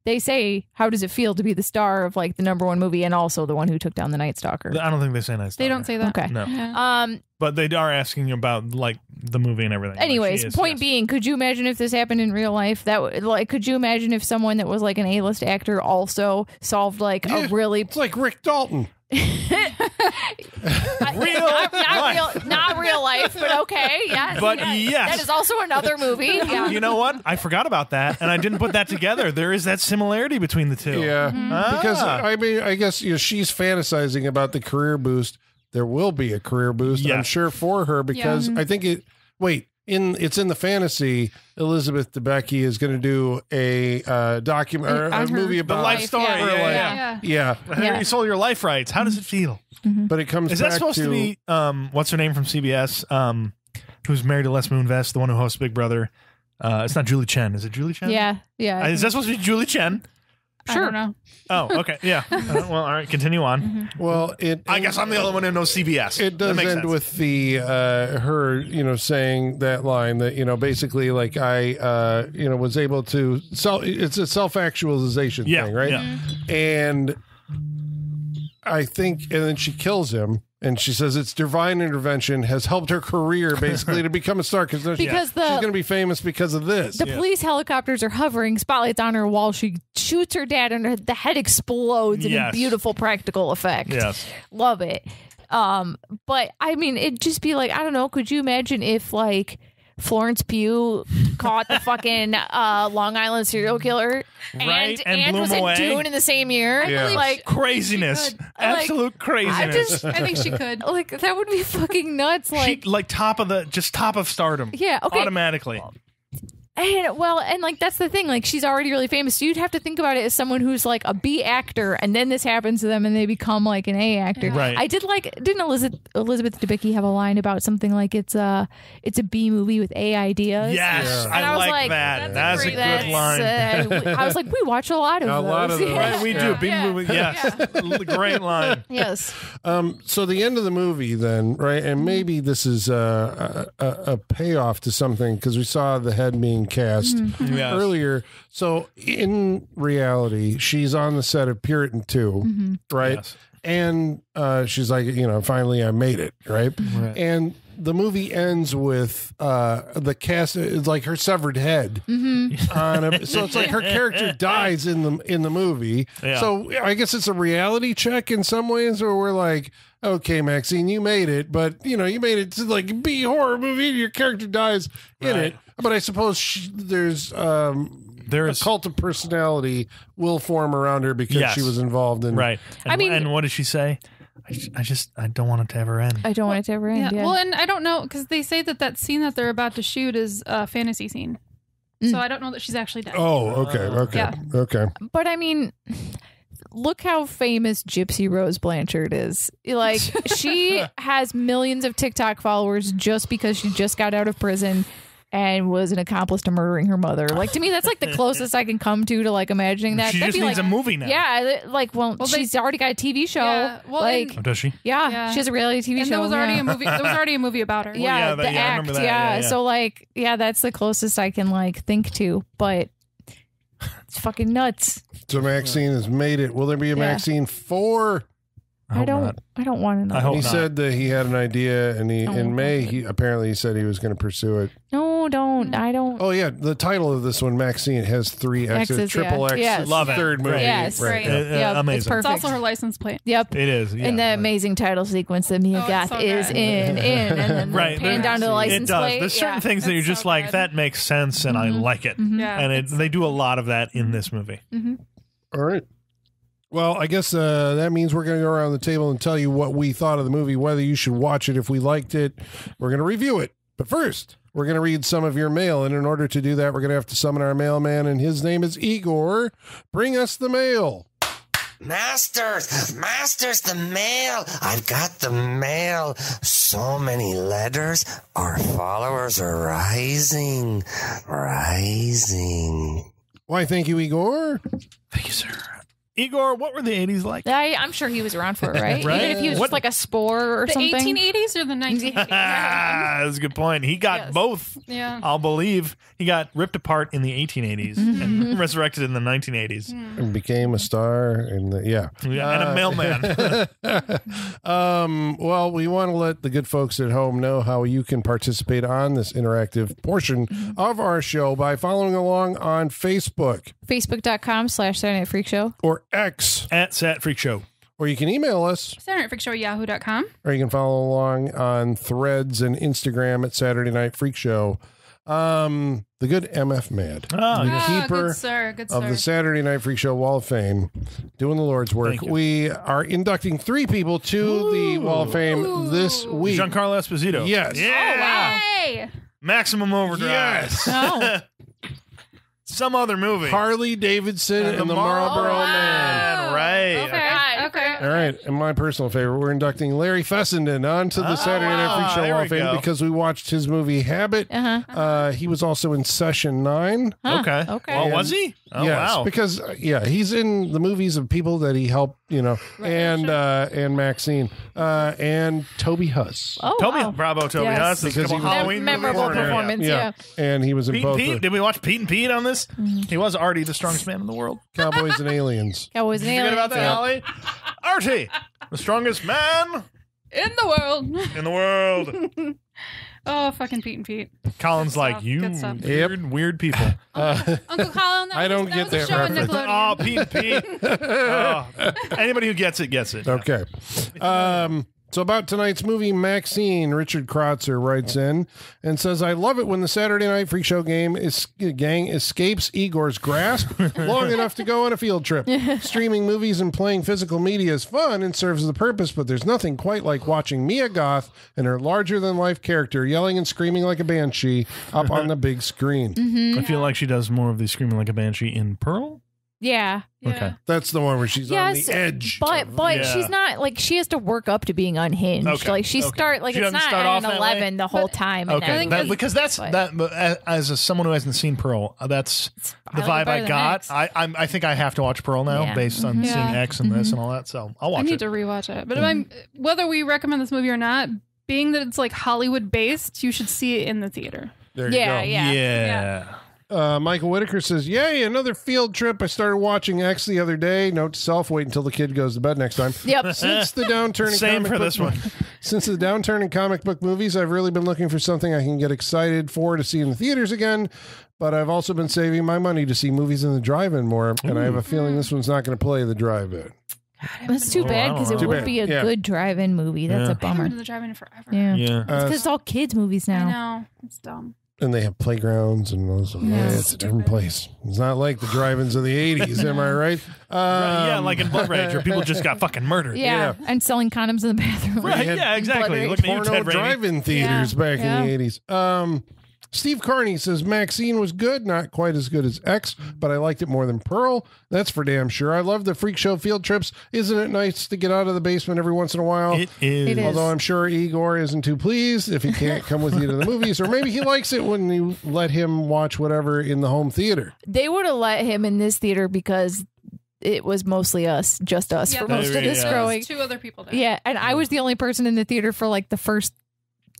they say, "How does it feel to be the star of like the number one movie and also the one who took down the Night Stalker?" I don't think they say Night Stalker. they don't say that. Okay. No, Yeah. Um. but they are asking about like the movie and everything. Anyways, is, point yes. being, could you imagine if this happened in real life? That would like, could you imagine if someone that was like an A-list actor also solved like Yeah. a really It's like Rick Dalton. Real not, not life. real, not real life, but okay, yeah. But yeah. yes. that is also another movie. Yeah. You know what? I forgot about that, and I didn't put that together. There is that similarity between the two. Yeah, Ah. because I mean, I guess you know she's fantasizing about the career boost. There will be a career boost, I'm sure, for her because I think it. Wait, in it's in the fantasy. Elizabeth Debicki is going to do a uh, document or a movie about the Life, story. yeah. Yeah, Her life. yeah. yeah. Yeah, Yeah. You sold your life rights. How does it feel? but it comes. Is that supposed to, be um what's her name from CBS? Um who's married to Les Moonves, the one who hosts Big Brother. Uh it's not Julie Chen. Is it Julie Chen? Yeah, yeah. Is that supposed to be Julie Chen? I don't know. Oh, okay. Yeah. Uh, well, all right, continue on. Well, it. I guess I'm the only one who knows CBS. It does end sense. with the uh, her, you know, saying that line that you know, basically, like I, uh, you know, was able to self. It's a self actualization Yeah, thing, right? yeah. And I think, and then she kills him, and she says it's divine intervention has helped her career basically to become a star because Because the- she's going to be famous because of this. the police helicopters are hovering, spotlights on her while she shoots her dad, and her, the head explodes in a beautiful practical effect. Yes. love it. Um, but I mean, it'd just be like I don't know. Could you imagine if like Florence Pugh caught the fucking uh, Long Island serial killer Right, and and, blew was him in? Dune in the same year? Yeah. Like, Craziness. Absolute craziness. I just I think she could. like that would be fucking nuts. Like, she, like top of the just top of stardom. Yeah, okay. Automatically. And well, and like that's the thing. Like she's already really famous. So you'd have to think about it as someone who's like a B actor, and then this happens to them, and they become like an A actor. Right. I did like. Didn't Elizabeth Elizabeth Debicki have a line about something like it's a it's a B movie with A ideas? Yes. And I, was like, like, that. that's a That's a great good That's, line. uh, I was like, we watch a lot of A those. lot of those. Yeah. Right, we Yeah. do. Big Yeah. movie. Yes. Great line. Yes. Um, so the end of the movie, then, right, and maybe this is uh, a, a, a payoff to something because we saw the head being cast Yes. earlier. So in reality, she's on the set of Puritan 2 right? Yes. And uh, she's like, you know, finally I made it, right? Right. And the movie ends with uh, the cast is like her severed head on a, so it's like her character dies in the in the movie. Yeah. So I guess it's a reality check in some ways, where we're like, okay, Maxine, you made it, but you know, you made it to like B horror movie, and your character dies in Right. it. But I suppose she, there's um, There a cult of personality will form around her because Yes. she was involved in right. And, I mean- and what did she say? I, I just I don't want it to ever end. I don't want it to ever end. Yeah. Well, and I don't know because they say that that scene that they're about to shoot is a fantasy scene. So I don't know that she's actually dead. Oh, okay, okay, Yeah. okay. but I mean, look how famous Gypsy Rose Blanchard is. Like, she has millions of TikTok followers just because she just got out of prison and was an accomplice to murdering her mother. Like, to me, that's like the closest I can come to to like imagining that. she That'd just be needs like, a movie now. Yeah, like, well, Well, they- she's already got a TV show. Yeah, well, like, and- Oh, does she? yeah, Yeah. she has a reality TV and show. there was already yeah. a movie. There was already a movie about her. yeah, yeah, the that- yeah, I act. remember that. Yeah. Yeah, yeah. So like, yeah, that's the closest I can like think to, but it's fucking nuts. So Maxine has made it. Will there be a Yeah. Maxine four? I, hope don't. not. I don't want to know. I hope he not. said that he had an idea, and he in May he apparently he said he was going to pursue it. No, don't. I don't. Oh yeah, the title of this one, Maxine, has three X's, X's, triple yeah. X, Yes. Love it. third movie. Yes. right. Right. yeah. Yep, it's amazing. It's perfect. also her license plate. Yep. It is. Yeah. and the amazing title sequence that Mia Oh, Goth so is good. in, in, and then Right. pan down to the license plate. it does. plate. There's certain yeah. things that It's you're just so like good. that makes sense, and I like it. Mm-hmm. Yeah. And it, they do a lot of that in this movie. All right. Well, I guess uh, that means we're going to go around the table and tell you what we thought of the movie, whether you should watch it if we liked it. We're going to review it. But first, we're going to read some of your mail. And in order to do that, we're going to have to summon our mailman, and his name is Igor. Bring us the mail. Masters, masters, the mail. I've got the mail. So many letters. Our followers are rising, rising. Why, thank you, Igor. Thank you, sir. Igor, what were the 80s like? I, I'm sure he was around for it, right? Right? Even if he was What- just like a spore or The something. 1880s or the 1980s? Ah, that's a good point. He got Yes. both. yeah. I'll believe he got ripped apart in the 1880s and resurrected in the 1980s. And became a star. And the, yeah. Yeah, and a mailman. um, well, we want to let the good folks at home know how you can participate on this interactive portion of our show by following along on Facebook Facebook.com slash Saturday Night Freak Show. or X, At Sat Freak Show. or you can email us, Saturday Night Freak Show, yahoo.com. or you can follow along on Threads and Instagram at Saturday Night Freak Show. Um, the good MF Mad, Ah, the Ah, keeper good sir, good of sir. the Saturday Night Freak Show Wall of Fame, doing the Lord's work. Thank you. We are inducting three people to the Wall of Fame this week. Giancarlo Esposito. Yes. Yeah. Hey! Maximum Overdrive. Yes. Oh, Some other movie. Harley Davidson and, And the, the Marlboro Marlboro oh, Man. Man. Right. Okay, okay. All right, and my personal favorite, we're inducting Larry Fessenden onto the Ah, Saturday Night Freak Show there Wall we of Fame because we watched his movie Habit. uh-huh. Uh, he was also in Session Nine. Huh, Okay. okay. Well, was he? Oh, yes, wow. because uh, yeah, he's in the movies of people that he helped, you know, and uh, and Maxine uh, and Toby Huss. Oh, Toby, wow. bravo, Toby Yes. Huss. There's a Because he was- Halloween memorable in there. performance. Yeah. and he was in Pete both Pete. the Did we watch Pete and Pete on this? He was already the strongest man in the world. Cowboys and Aliens. Cowboys and Did forget aliens. about that, Holly? Artie, the strongest man In the world. in the world. Oh, fucking Pete and Pete. Colin's Good like, stuff, you good stuff. weird, weird people. Uh, Uncle Colin, that I was, don't that get was a that show on reference. Nickelodeon. oh, Pete and Pete. Oh, anybody who gets it gets it. Okay. Um, so about tonight's movie, Maxine Richard Krotzer writes in and says, "I love it when the Saturday Night Freak Show game is gang escapes Igor's grasp long enough to go on a field trip. Streaming movies and playing physical media is fun and serves the purpose, but there's nothing quite like watching Mia Goth and her larger than life character yelling and screaming like a banshee up on the big screen. Mm-hmm. I feel like she does more of the screaming like a banshee in Pearl. Yeah. Yeah. Okay. That's the one where she's on Yes, the edge. but but Yeah. she's not like she has to work up to being unhinged. Okay, Like she okay. start like She it's doesn't not start at off an that way? eleven the whole time. Okay, everything. that, because that's But- that. As a, someone who hasn't seen Pearl, uh, that's the I like it vibe I than got. X. I I'm, I think I have to watch Pearl now Yeah. based on mm-hmm. Yeah. seeing X and this mm-hmm. and all that. So I'll watch. I need it. to rewatch it. But if mm-hmm. I'm, whether we recommend this movie or not, being that it's like Hollywood based, you should see it in the theater. there you yeah, go. yeah, yeah. Uh, Michael Whitaker says, "Yay, another field trip! I started watching X the other day. Note to self: wait until the kid goes to bed next time." Yep. Since the downturn, in Same comic for book this one. Since the downturn in comic book movies, I've really been looking for something I can get excited for to see in the theaters again. But I've also been saving my money to see movies in the drive-in more, and I have a feeling this one's not going to play the drive-in. That's too Oh, I bad don't because it know. Too would bad. be a Yeah. good drive-in movie. That's Yeah. a I haven't bummer. been to the drive-in in forever. Yeah. Yeah. Uh, Because it's all kids movies now. I now. know. It's dumb. And they have playgrounds and those. Yeah, it's a different place. It's not like the drive-ins of the '80s. am I right? Right, yeah, Um, like in Blood Rage, where people just got fucking murdered. Yeah. and selling condoms in the bathroom. Right, yeah, exactly. Blood Looking at you, porno Ted drive-in theaters Yeah. back Yeah. in the 80s. Um, Steve Carney says Maxine was good, not quite as good as X, but I liked it more than Pearl. That's for damn sure. I love the freak show field trips. Isn't it nice to get out of the basement every once in a while? It is. It is. Although I'm sure Igor isn't too pleased if he can't come with you to the movies, or maybe he likes it when you let him watch whatever in the home theater. They would have let him in this theater because it was mostly us, just us Yeah, for most of this go. growing. Two other people there. Yeah, and I was the only person in the theater for like the first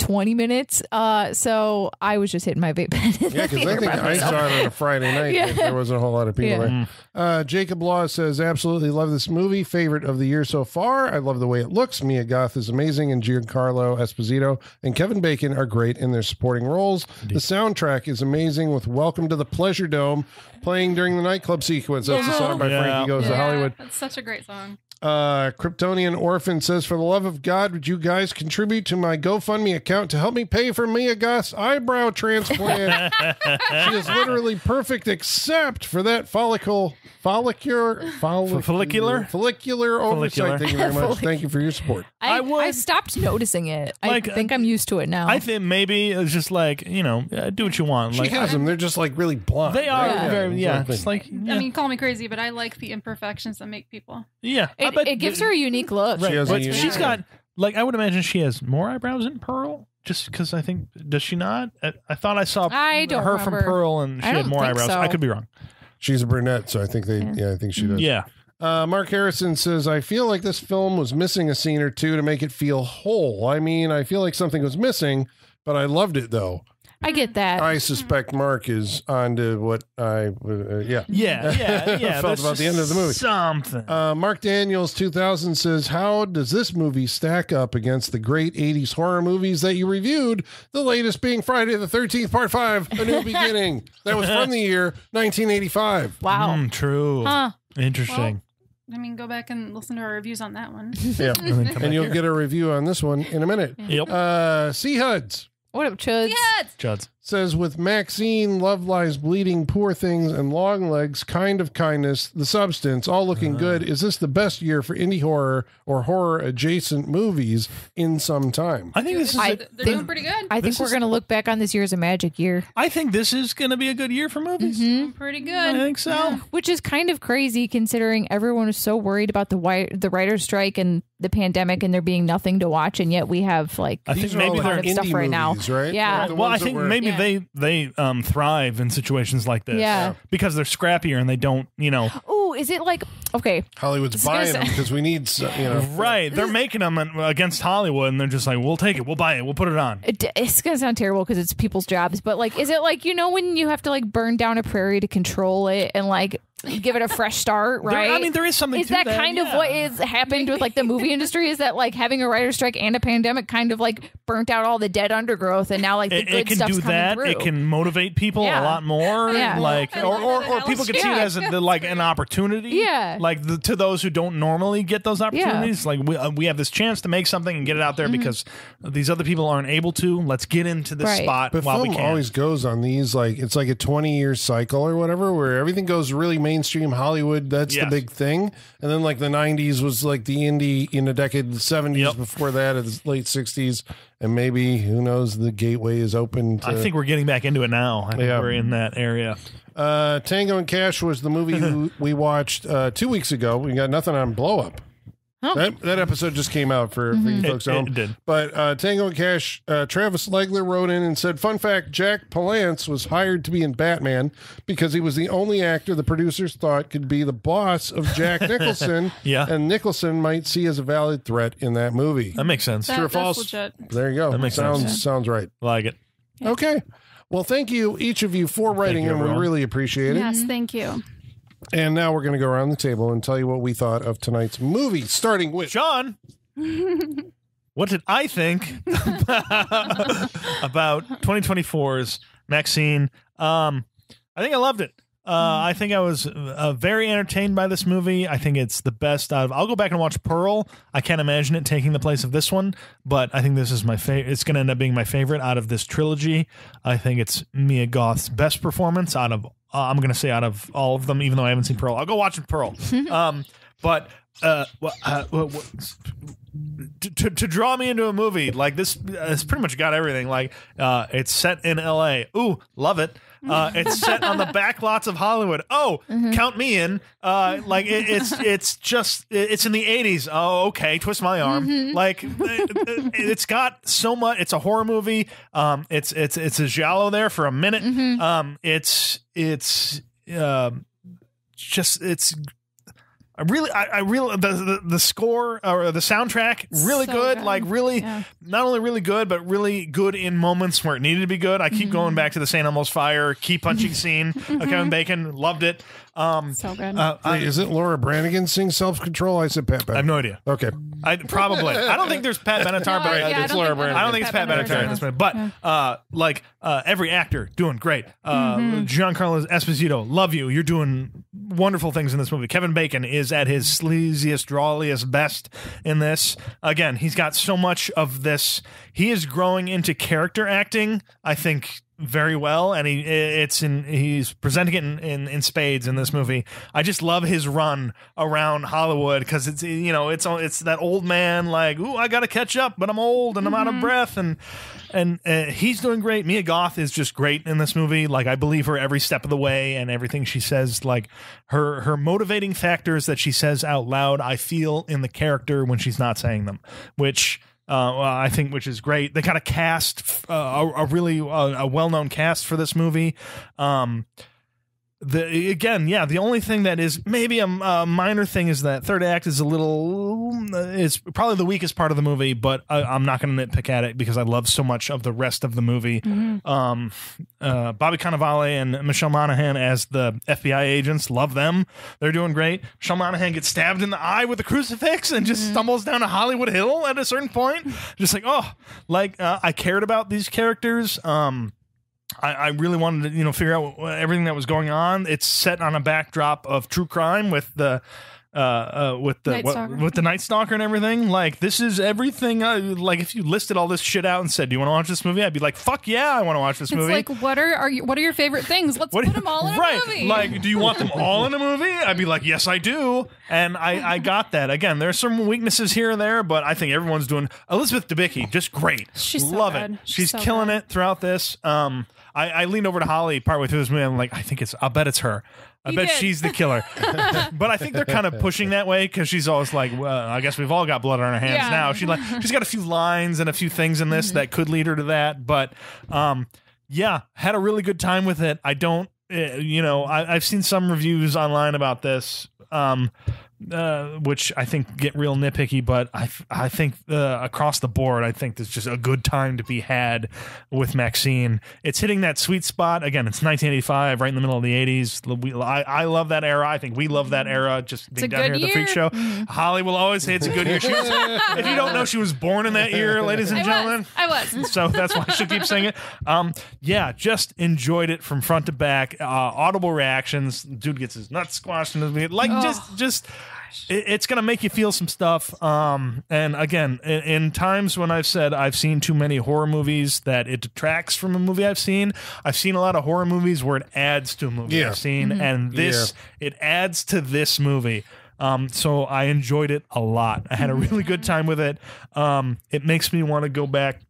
20 minutes. Uh, so I was just hitting my vape pen. Yeah, because I think I saw it on a Friday night. Yeah. There wasn't a whole lot of people Yeah. there. Uh, Jacob Law says, absolutely love this movie. Favorite of the year so far. I love the way it looks. Mia Goth is amazing, and Giancarlo Esposito and Kevin Bacon are great in their supporting roles. The soundtrack is amazing with Welcome to the Pleasure Dome playing during the nightclub sequence. That's the song by Yeah. Frankie Goes to Hollywood. That's such a great song. Uh, Kryptonian Orphan says, For the love of God, would you guys contribute to my GoFundMe account to help me pay for Mia Goth's eyebrow transplant? she is literally perfect, except for that follicle, follicular, follicular, follicular? follicular oversight. Follicular. Thank you very much. Thank you for your support. I, I would- I stopped noticing it. Like, I think I'm used to it now. I think maybe it's just like you know, uh, do what you want. She Like has them. They're just like really blonde. they are Yeah. very yeah. exactly. It's like yeah, I mean, call me crazy, but I like the imperfections that make people. yeah. I it, bet- it gives her a unique look. right. She has a but unique she's look. got like I would imagine she has more eyebrows than Pearl. Just because I think does she not? I, I thought I saw I don't her from. Pearl and she I had don't more think eyebrows. so. I could be wrong. She's a brunette, so I think they. Yeah, I think she does. Yeah, Uh, Mark Harrison says, I feel like this film was missing a scene or two to make it feel whole. I mean, I feel like something was missing, but I loved it though. I get that. I suspect Mark is on to what I, uh, yeah. yeah, yeah, yeah. Felt about the end of the movie. Something. Uh, Mark Daniels, 2000, says, How does this movie stack up against the great 80s horror movies that you reviewed? The latest being Friday the 13th, Part 5, A New Beginning. That was from the year 1985. wow. Mm, true. Huh. Interesting. I mean, go back and listen to our reviews on that one. Yeah. And And you'll here. get a review on this one in a minute. Yep. Uh, Sea Huds. What up, Chuds? Juds. Says with Maxine, Love Lies Bleeding, Poor Things, and Long Legs, Kind of Kindness, The Substance, all looking good. Is this the best year for indie horror or horror adjacent movies in some time? I think this is. I a- They're doing pretty good. I think This we're is- going to look back on this year as a magic year, I think this is going to be a good year for movies. Mm-hmm. pretty good. I think so. which is kind of crazy considering everyone is so worried about the wi- the writer's strike and the pandemic and there being nothing to watch, and yet we have like I think maybe all they're of stuff indie right now. movies, right? Yeah. The well, I think maybe Yeah. they they um, thrive in situations like this. Yeah. Because they're scrappier and they don't, you know. oh, is it like okay? Hollywood's buying them because we need, s- you know. Right. They're making them against Hollywood and they're just like, we'll take it. We'll buy it. We'll put it on. it- It's gonna sound terrible because it's people's jobs, but like, is it like you know when you have to like burn down a prairie to control it and like give it a fresh start, There- right? I mean, there is something Is to that, that, kind of yeah. what is happened with like the movie industry? Is that like having a writer's strike and a pandemic kind of like burnt out all the dead undergrowth, and now like the It, good it can stuff's do that. through? It can motivate people Yeah. a lot more. Yeah. Like, or, or, or people can see it as a, the, like an opportunity. Yeah. Like the, to those who don't normally get those opportunities. Like we, uh, we have this chance to make something and get it out there because these other people aren't able to. Let's get into this. Right. spot But while film we can. always goes on these like it's like a twenty year cycle or whatever where everything goes really mainstream Hollywood. That's Yes. the big thing, and then like the '90s was like the indie in the decade. The '70s Yep. before that, the late '60s, and maybe who knows the gateway is open. To, I think we're getting back into it now. I think Yeah. we're in that area. uh, Tango and Cash was the movie we watched uh, two weeks ago. We got nothing on Blow Up. Oh. That, that episode just came out for, for you folks at home. it did. But uh, Tango and Cash, uh, Travis Legler wrote in and said, "Fun fact: Jack Palance was hired to be in Batman because he was the only actor the producers thought could be the boss of Jack Nicholson. Yeah. and Nicholson might see as a valid threat in that movie. That makes sense. That- True or false? legit. There you go. That makes sounds sense. sounds right. like it. Okay. Well, thank you each of you for writing, you, and we really appreciate it. Yes, thank you. And now we're going to go around the table and tell you what we thought of tonight's movie, starting with Sean, what did I think about 2024's Maxine? Um, I think I loved it. Uh, I think I was uh, very entertained by this movie. I think it's the best out of. I'll go back and watch Pearl. I can't imagine it taking the place of this one, but I think this is my favorite. It's going to end up being my favorite out of this trilogy. I think it's Mia Goth's best performance out of. Uh, I'm going to say out of all of them, even though I haven't seen Pearl. I'll go watch Pearl. um, but uh, wha- uh, to, to, to draw me into a movie like this, uh, it's pretty much got everything. Like uh, it's set in L.A. Ooh, love it. Uh, it's set on the back lots of Hollywood. Oh, count me in. Uh, like it, it's it's just it's in the eighties. Oh, okay. Twist my arm. Like it, it's got so much. It's a horror movie. Um, it's it's it's a giallo there for a minute. Um, it's it's um, just it's I really, I, I really, the, the the score or the soundtrack really So good, good. Like really, Yeah. not only really good, but really good in moments where it needed to be good. I keep Mm-hmm. going back to the St. Elmo's fire key punching scene. Kevin Bacon loved it. Um, So good. uh, I, is it Laura Branigan sing self control? I said Pat I have no idea. Okay. I probably. I don't think there's Pat Benatar, No, but yeah, I it's don't Laura think- Branigan. I don't think it's Pat Benatar in this movie, but uh, like uh, every actor doing great. Uh, Mm-hmm. Giancarlo Esposito, love you. You're doing wonderful things in this movie. Kevin Bacon is is at his sleaziest, drawliest best in this. Again, he's got so much of this. He is growing into character acting. I think very well, and he it's in he's presenting it in, in, in spades in this movie. I just love his run around Hollywood because it's you know it's it's that old man like ooh I got to catch up, but I'm old and I'm out of breath and and uh, he's doing great. Mia Goth is just great in this movie. Like I believe her every step of the way and everything she says. Like her her motivating factors that she says out loud, I feel in the character when she's not saying them, which. Uh, I think which is great. They kind of cast uh, a, a really uh, a well known cast for this movie. Um, the again, yeah. The only thing that is maybe a, a minor thing is that third act is a little is probably the weakest part of the movie, but I, I'm not going to nitpick at it because I love so much of the rest of the movie. Um, uh, Bobby Cannavale and Michelle Monaghan as the FBI agents, love them. They're doing great. Michelle Monaghan gets stabbed in the eye with a crucifix and just stumbles down a Hollywood hill at a certain point. Just like oh, like uh, I cared about these characters. Um, I, I really wanted to, you know, figure out what- everything that was going on. It's set on a backdrop of true crime with the, uh, uh with the what- with the Night Stalker and everything. Like this is everything. I, like if you listed all this shit out and said, "Do you want to watch this movie?" I'd be like, "Fuck yeah, I want to watch this It's movie." like what are are you, what are your favorite things? Let's What- put them all in right. a movie. Like, do you want them all in a movie? I'd be like, yes, I do. And I, I got that. Again, there's some weaknesses here and there, but I think everyone's doing Elizabeth Debicki, just great. She's so Love good. it. She's She's so killing good. it throughout this. Um, I, I leaned over to Holly partway through this movie. I'm like, I think it's. I'll bet it's her. I bet did. she's the killer. but I think they're kind of pushing that way because she's always like, well, I guess we've all got blood on our hands Yeah. now. She like she's got a few lines and a few things in this that could lead her to that. But um, yeah, had a really good time with it. I don't, uh, you know, I, I've seen some reviews online about this. Um, uh, which I think get real nitpicky, but I, I think uh, across the board, I think there's just a good time to be had with Maxine. It's hitting that sweet spot again. It's 1985, right in the middle of the 80s. We, I, I love that era. I think we love that era. Just being down here good at the Freak year. Show, Holly will always say it's a good year. Was, if you don't know, she was born in that year, ladies and I gentlemen was. I was. so that's why she'll keep saying it. Um, yeah, just enjoyed it from front to back. Uh, audible reactions. Dude gets his nuts squashed in his like just just. It, it's gonna make you feel some stuff. Um, and again, in, in times when I've said I've seen too many horror movies that it detracts from a movie I've seen, I've seen a lot of horror movies where it adds to a movie Yeah. I've seen, and this it adds to this movie. Um, so I enjoyed it a lot. I had a really good time with it. Um, it makes me want to go back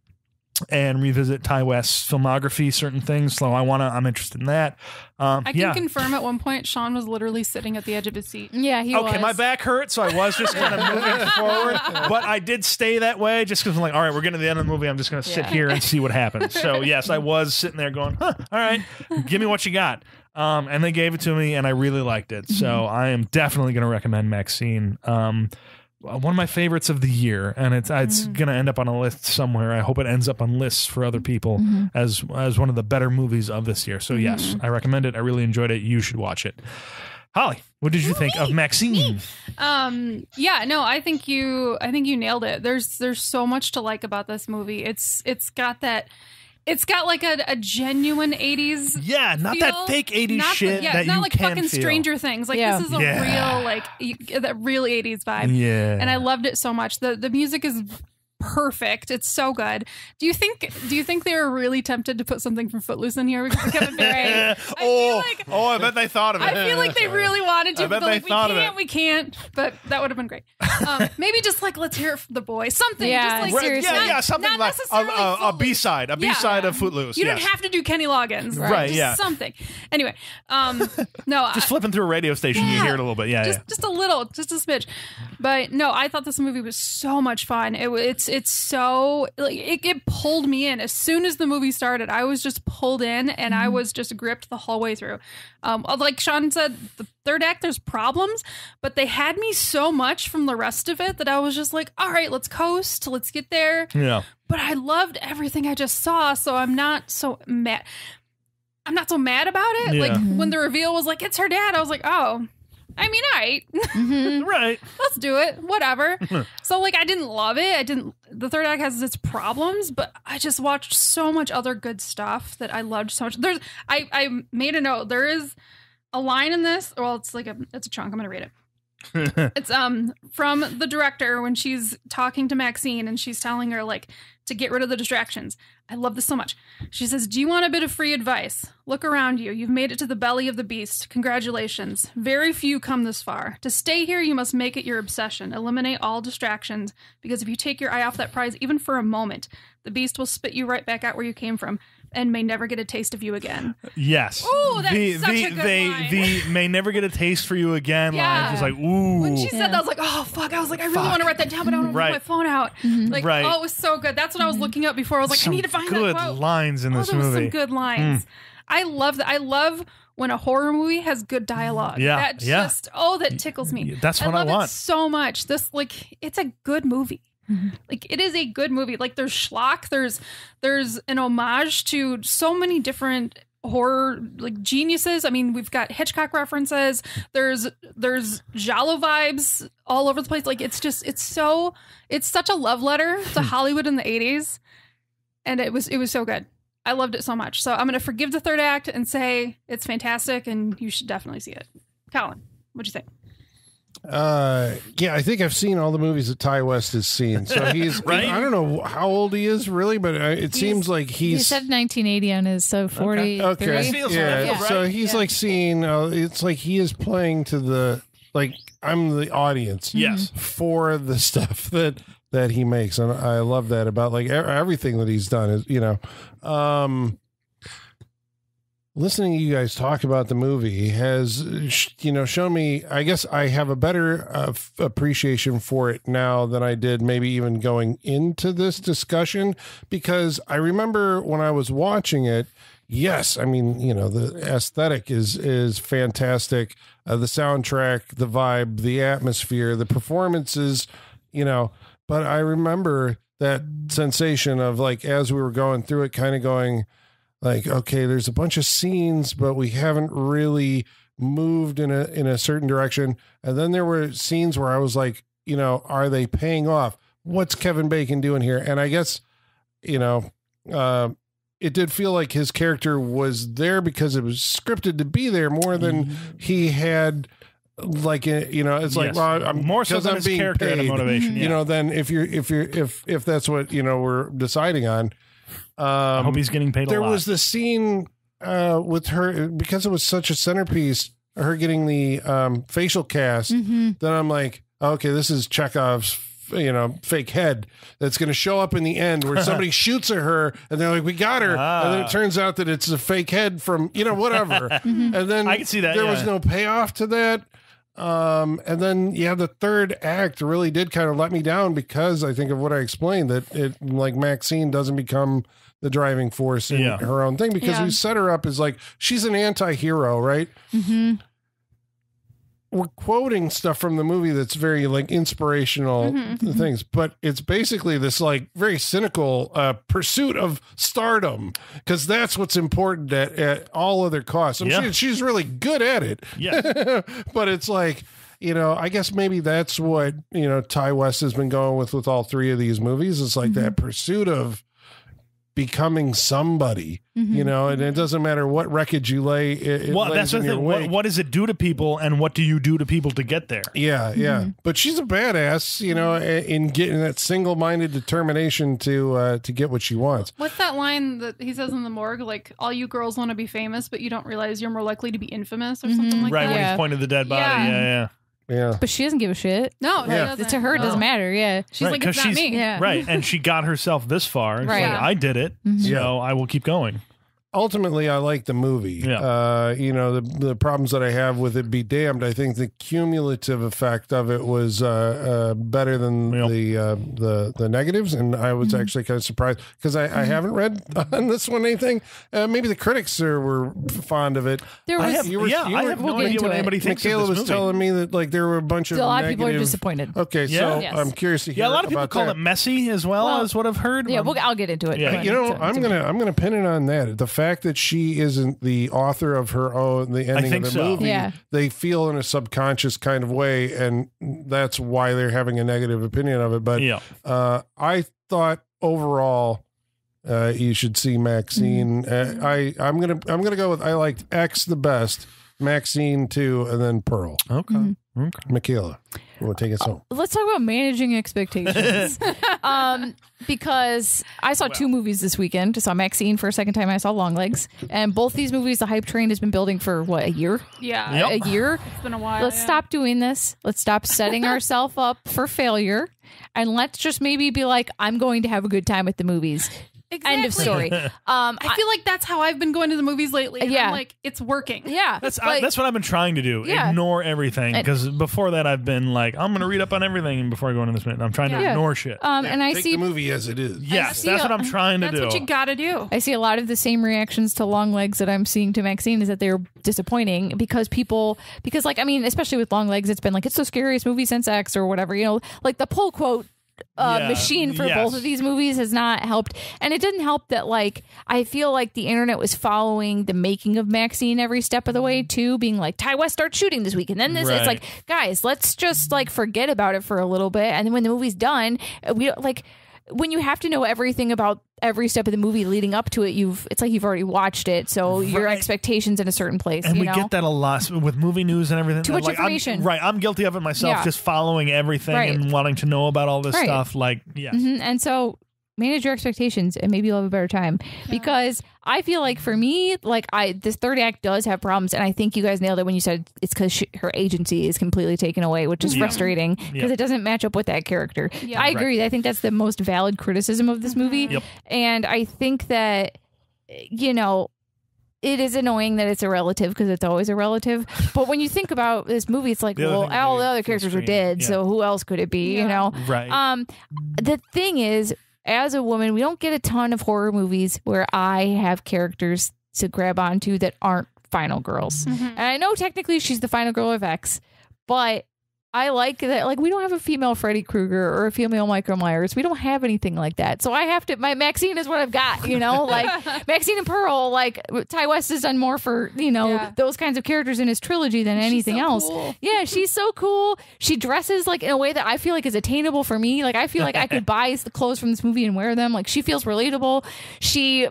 and revisit Ti West's filmography, certain things. So I want to. I'm interested in that. Um, I can yeah. confirm at one point Sean was literally sitting at the edge of his seat. Yeah, he was. Okay, was. my back hurt, so I was just kind of moving forward, but I did stay that way just because I'm like, all right, we're getting to the end of the movie. I'm just going to sit Yeah. here and see what happens. So yes, I was sitting there going, huh, all right, give me what you got. Um, and they gave it to me, and I really liked it. So Mm-hmm. I am definitely going to recommend Maxine. Um, one of my favorites of the year, and it's it's Mm-hmm. going to end up on a list somewhere. I hope it ends up on lists for other people Mm-hmm. as as one of the better movies of this year. So yes, I recommend it. I really enjoyed it. You should watch it. Holly, what did you think of Maxine? Um, yeah, no, I think you, I think you nailed it. There's, there's so much to like about this movie. It's, it's got that, it's got like a, a genuine '80s. Yeah, not feel. that fake 80s Not the- shit yeah, that not you like can fucking feel. Stranger Things. Like Yeah. this is a Yeah. real, like you, that real '80s vibe. Yeah. and I loved it so much. the The music is perfect. It's so good. Do you think? Do you think they were really tempted to put something from Footloose in here because of Kevin Bacon? Oh, like oh, I bet they thought of it. I feel like they really wanted to. I bet but they're they like, thought we can't, it. we can't. But that would have been great. Um, maybe just like let's hear it from the boys. Something. Yeah, just like Right, seriously. yeah, yeah, something not like a, necessarily a, a Footloose. B side, a B side of Footloose. You yes. don't have to do Kenny Loggins, Right, Just yeah. something. Anyway, um, no, just I- flipping through a radio station, you hear it a little bit. Yeah, just yeah. just a little, just a smidge. But no, I thought this movie was so much fun. It wa- it's it's so like it, it pulled me in as soon as the movie started. I was just pulled in, and Mm-hmm. I was just gripped the whole way through. Um, like Sean said, the third act there's problems, but they had me so much from the rest of it that I was just like, all right, let's coast, let's get there Yeah. but I loved everything I just saw, so I'm not so mad. I'm not so mad about it. Yeah. Like when the reveal was like it's her dad, I was like, oh, I mean, all right, Mm-hmm. Right. let's do it, whatever. so like I didn't love it. I didn't. The third act has its problems, but I just watched so much other good stuff that I loved so much. There's I I made a note. There is a line in this. Well, it's like a it's a chunk. I'm gonna read it. It's um from the director when she's talking to Maxine and she's telling her like to get rid of the distractions. I love this so much. She says, "Do you want a bit of free advice? Look around you. You've made it to the belly of the beast. Congratulations. Very few come this far. To stay here, you must make it your obsession. Eliminate all distractions because if you take your eye off that prize even for a moment, the beast will spit you right back out where you came from." And may never get a taste of you again. Yes. Ooh, that's the, such the, a good they, line. The may never get a taste for you again. Yeah. Line just like ooh. When she said that, I was like, oh, fuck. I was like, I really want to write that down, but I don't want to Right. my phone out. Mm-hmm. Like, Right. oh, it was so good. That's what I was mm-hmm. looking up before. I was like, Some I need to find good that quote. lines in oh, this there was movie. Some good mm. lines. I love that. I love when a horror movie has good dialogue. Yeah, That yeah. just, oh, that tickles me. That's what I love want. It so much. This, like, it's a good movie. Like it is a good movie. Like there's schlock, there's there's an homage to so many different horror like geniuses. I mean, we've got Hitchcock references. There's there's Giallo vibes all over the place. Like it's just it's so it's such a love letter Hmm. to Hollywood in the 80s. And it was it was so good. I loved it so much. So I'm going to forgive the third act and say it's fantastic and you should definitely see it. Colin, what'd you think? Uh, yeah, I think I've seen all the movies that Ti West has seen. So he's Right? I don't know how old he is really, but uh, it seems like he's. He he's said 1980 on his, so 40. okay. Feels yeah, right. Feels so he's Yeah. like seeing. Uh, it's like he is playing to the like I'm the audience. Yes. for the stuff that that he makes and i love that about like everything that he's done is you know um listening to you guys talk about the movie has you know shown me i guess i have a better uh, appreciation for it now than i did maybe even going into this discussion because i remember when i was watching it yes i mean you know the aesthetic is is fantastic. Uh, the soundtrack the vibe the atmosphere the performances you know but i remember that sensation of like as we were going through it kind of going like okay there's a bunch of scenes but we haven't really moved in a in a certain direction and then there were scenes where i was like you know are they paying off what's kevin bacon doing here and i guess you know uh it did feel like his character was there because it was scripted to be there more than he had like uh, you know it's like Yes. well i'm more so than I'm his being character and paid motivation. you know then if you're if you're if if that's what you know we're deciding on um I hope he's getting paid a there lot. was the scene uh with her because it was such a centerpiece her getting the um facial cast then i'm like okay this is chekhov's you know fake head that's going to show up in the end where somebody shoots at her and they're like we got her and then Ah. it turns out that it's a fake head from you know whatever and then I can see that, there yeah. was no payoff to that um and then yeah the third act really did kind of let me down because i think of what i explained that it like maxine doesn't become the driving force in Yeah. her own thing because Yeah. we set her up as like she's an anti-hero right Mm-hmm. We're quoting stuff from the movie that's very like inspirational Mm-hmm, things but it's basically this like very cynical uh pursuit of stardom because that's what's important at, at all other costs and Yeah. she, she's really good at it Yes. but it's like you know i guess maybe that's what you know Ti West has been going with with all three of these movies it's like that pursuit of becoming somebody you mm-hmm. know and it doesn't matter what wreckage you lay it, it well, that's the in your. What, what does it do to people, and what do you do to people to get there? Yeah, yeah. Mm-hmm. But she's a badass, you know, mm-hmm. in getting that single-minded determination to uh, to get what she wants. What's that line that he says in the morgue? Like, all you girls want to be famous, but you don't realize you're more likely to be infamous or something like right that. when Yeah. he's pointing the dead body. Yeah. Yeah, yeah. Yeah. But she doesn't give a shit. No, she Yeah. doesn't. To her, it doesn't No. matter. Yeah. She's Right, like, it's not she's- me. Yeah. Right, and she got herself this far. and she's Right. like, I did it, mm-hmm. so I will keep going. Ultimately, I like the movie. Yeah. Uh, you know, the the problems that I have with it be damned. I think the cumulative effect of it was uh, uh, better than Yep. the uh, the the negatives, and I was actually kind of surprised because I, I haven't read on this one anything. Uh, maybe the critics are, were fond of it. There I was have, you were- yeah, you I were- have no idea into what it. anybody thinks Michaela of this was movie. telling me that like there were a bunch of a lot of people are disappointed. Okay, Yeah. so Yes. I'm curious to hear. yeah, a lot of people about call that. it messy as well, Well, as what I've heard. Yeah, Um, we'll, I'll get into it. Yeah. You know, So- I'm so- gonna I'm gonna pin it on that. The fact that she isn't the author of her own the ending of the so. movie, Yeah. they feel in a subconscious kind of way, and that's why they're having a negative opinion of it. But yeah, uh, I thought overall. Uh, you should see Maxine. Mm-hmm. Uh, I I'm gonna I'm gonna go with I liked X the best. Maxine two, and then Pearl. Okay. Mm-hmm. Okay. Michaela, you want to take us home? let's talk about managing expectations. um, because I saw two movies this weekend. I saw Maxine for a second time. I saw Longlegs, and both these movies, the hype train has been building for what a year. Yeah. Yep. A year. It's been a while. Let's yeah. stop doing this. Let's stop setting ourselves up for failure, and let's just maybe be like, I'm going to have a good time at the movies. End of story. Um, I feel like that's how I've been going to the movies lately. Yeah. I'm like, it's working. yeah, That's I, like- that's what I've been trying to do. Yeah. Ignore everything because before that I've been like I'm going to read up on everything before I go into this minute. I'm trying to Yeah. ignore shit. um, and I Take see the movie as it is. yes, see that's a- what I'm trying to That's do. That's what you got to do. I see a lot of the same reactions to Longlegs that I'm seeing to Maxine is that they're disappointing because people because like I mean especially with Longlegs it's been like it's the scariest movie since X or whatever you know like the pull quote uh, Yeah, machine for yes. both of these movies has not helped and it didn't help that like I feel like the internet was following the making of Maxine every step of the way too being like Ti West starts shooting this week and then this Right. it's like guys let's just like forget about it for a little bit and then when the movie's done we don't like when you have to know everything about every step of the movie leading up to it, you've it's like you've already watched it, so your expectations in a certain place. and we know? get that a lot with movie news and everything. Too much Like, I'm- information. right. I'm guilty of it myself, Yeah. just following everything Right. and wanting to know about all this Right. stuff. Like, yeah. Mhm, And so manage your expectations and maybe you'll have a better time because I feel like for me like I this third act does have problems and I think you guys nailed it when you said it's cuz her agency is completely taken away which is Yeah. frustrating because Yeah. it doesn't match up with that character. Yeah. I agree. I think that's the most valid criticism of this movie Yep. and I think that you know it is annoying that it's a relative because it's always a relative. But when you think about this movie, it's like, The well, all the other characters are dead, Yeah. so who else could it be? You know, Right. um, the thing is, as a woman, we don't get a ton of horror movies where I have characters to grab onto that aren't final girls. Mhm. And I know technically she's the final girl of X, but I like that. Like we don't have a female Freddy Krueger or a female Michael Myers. We don't have anything like that. So I have to. My Maxine is what I've got. You know, like Maxine and Pearl. Like Ti West has done more for you know Yeah. those kinds of characters in his trilogy than anything so else. cool. Yeah, she's so cool. She dresses like in a way that I feel like is attainable for me. Like I feel like I could buy the clothes from this movie and wear them. Like she feels relatable. She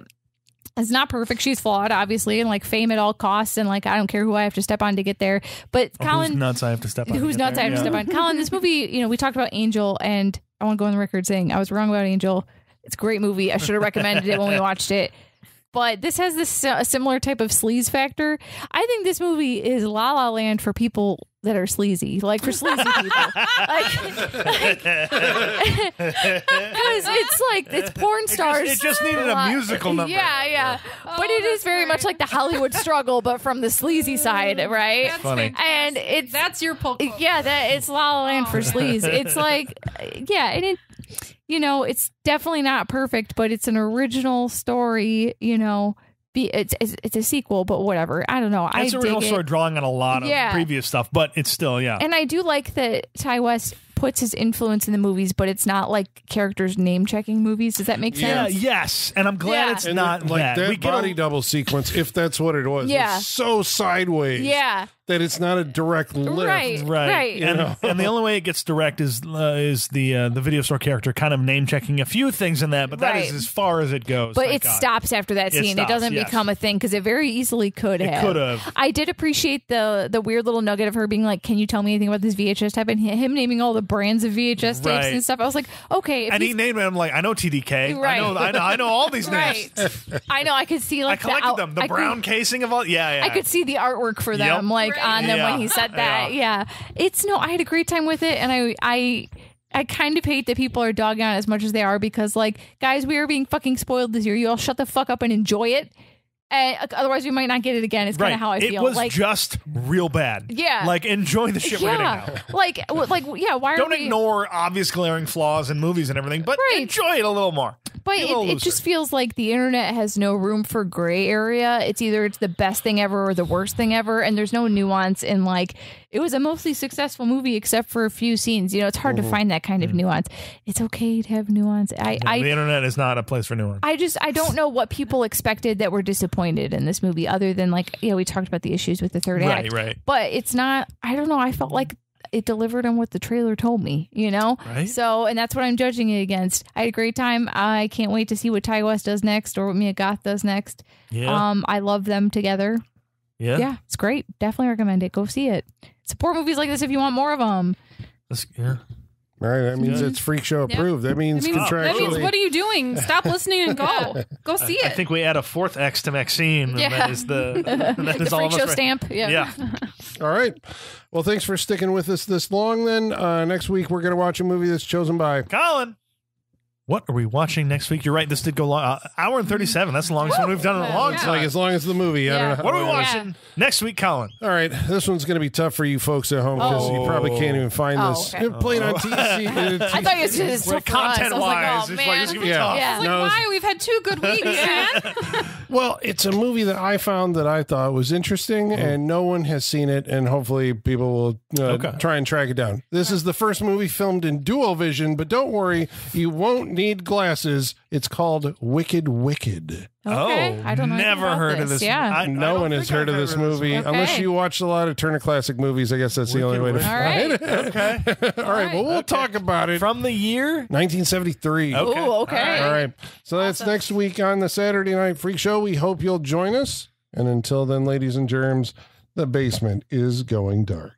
is not perfect. She's flawed, obviously, and like fame at all costs. And like I don't care who I have to step on to get there. But Colin, who's nuts I have to step on. who's nuts I there. have to step on. Colin, this movie, you know, we talked about Angel, and I want to go on the record saying I was wrong about Angel. It's a great movie. I should have recommended it when we watched it. But this has this uh, similar type of sleaze factor. I think this movie is La La Land for people that are sleazy, like for sleazy people. like, because it's like it's porn stars. it just needed a musical number. Yeah, yeah. Oh, but it is that's very much like the Hollywood struggle, but from the sleazy side, mm. right? That's Funny. And it's that's your pull. quote. yeah, that it's La La Land for Oh. sleaze. It's like, yeah, and it, you know, it's definitely not perfect, but it's an original story. You know, be it's it's, it's a sequel, but whatever. I don't know. I It's a dig real it. drawing on a lot of Yeah. previous stuff, but it's still, yeah. and I do like that Ti West puts his influence in the movies, but it's not like characters name checking movies. Does that make sense? yeah, sense? yes. And I'm glad Yeah. it's And not like that. that, we get body a, double sequence, if that's what it was, Yeah. was so sideways Yeah. That it's not a direct lift. Right. Right, Right. and, and the only way it gets direct is uh, is the uh, the video store character kind of name checking a few things in that, but that is Right. as far as it goes. But it God. stops after that scene. It, stops, doesn't yes. become a thing because it very easily could It have. could have. I did appreciate the the weird little nugget of her being like, "Can you tell me anything about this VHS tape?" and him naming all the brands of VHS tapes Right. and stuff. I was like, "Okay." If And he named it. I'm like, I know TDK. Right. I know. I know. I know all these names. right. I know. I could see I like collected the out- them. The I could- brown casing of all. Yeah, yeah. I could see the artwork for Yep. them, like Right. On them Yeah. when he said that. Yeah. it's no. I had a great time with it, and I, I, I kind of hate that people are dogging on it as much as they are because, like, guys, we are being fucking spoiled this year. You all shut the fuck up and enjoy it, and otherwise we might not get it again. It's kind right. of how I feel. it was like, just real bad. Yeah. Like enjoy the shit we're getting now. like, like, yeah. Why are Don't we? ignore obvious glaring flaws in movies and everything, but Right. enjoy it a little more. But it, it just feels like the internet has no room for gray area. It's either it's the best thing ever or the worst thing ever, and there's no nuance in like it was a mostly successful movie except for a few scenes. You know, it's hard to find that kind of nuance. It's okay to have nuance. I, No, I the internet is not a place for nuance. I just I don't know what people expected that were disappointed in this movie, other than like you know we talked about the issues with the third Right, act, right. But it's not. I don't know. I felt like it delivered on what the trailer told me. You know, Right. so and that's what I'm judging it against. I had a great time. I can't wait to see what Ti West does next or what Mia Goth does next. Yeah. Um, I love them together. Yeah. Yeah, it's great. Definitely recommend it. Go see it. Support movies like this if you want more of them. That's- yeah. All right, that means good. it's freak show Yeah. approved. That means That means, that means, contractually. what are you doing? Stop listening and go. Go see it. I it. think we add a fourth X to Maxine. And Yeah. that is the that The is all freak of us show right- stamp. Yeah. Yeah. All right. Well, thanks for sticking with us this long. Then uh, next week we're going to watch a movie that's chosen by. Colin. What are we watching next week? You're right. This did go long. Uh, hour and 37. That's the longest one we've done in a long Yeah. It's time. like as long as the movie. I don't know. What are we how long it is. watching next week, Colin? All right, this one's going to be tough for you folks at home because you Oh. probably can't even find Oh, this. okay. It played on TC. I thought you was just Where content wise, it's like it's gonna be Yeah. tough. Yeah. like, No, why? We've had two good weeks, man. Well, it's a movie that I found that I thought was interesting, and no one has seen it, and hopefully people will uh, Okay. try and track it down. This is the first movie filmed in Duo-Vision, but don't worry, you won't need glasses. It's called Wicked Wicked. Okay. Oh, I don't know. Never about heard of this. Yeah. I- I no don't one has heard I've of this movie Okay. unless you watch a lot of Turner Classic movies. I guess that's the only way to find Wicked. it. Okay. All right, well, we'll talk about it. From the year? 1973. Okay. Ooh, okay. All right. So that's next week on the Saturday Night Freak Show. We hope you'll join us. And until then, ladies and germs, the basement is going dark.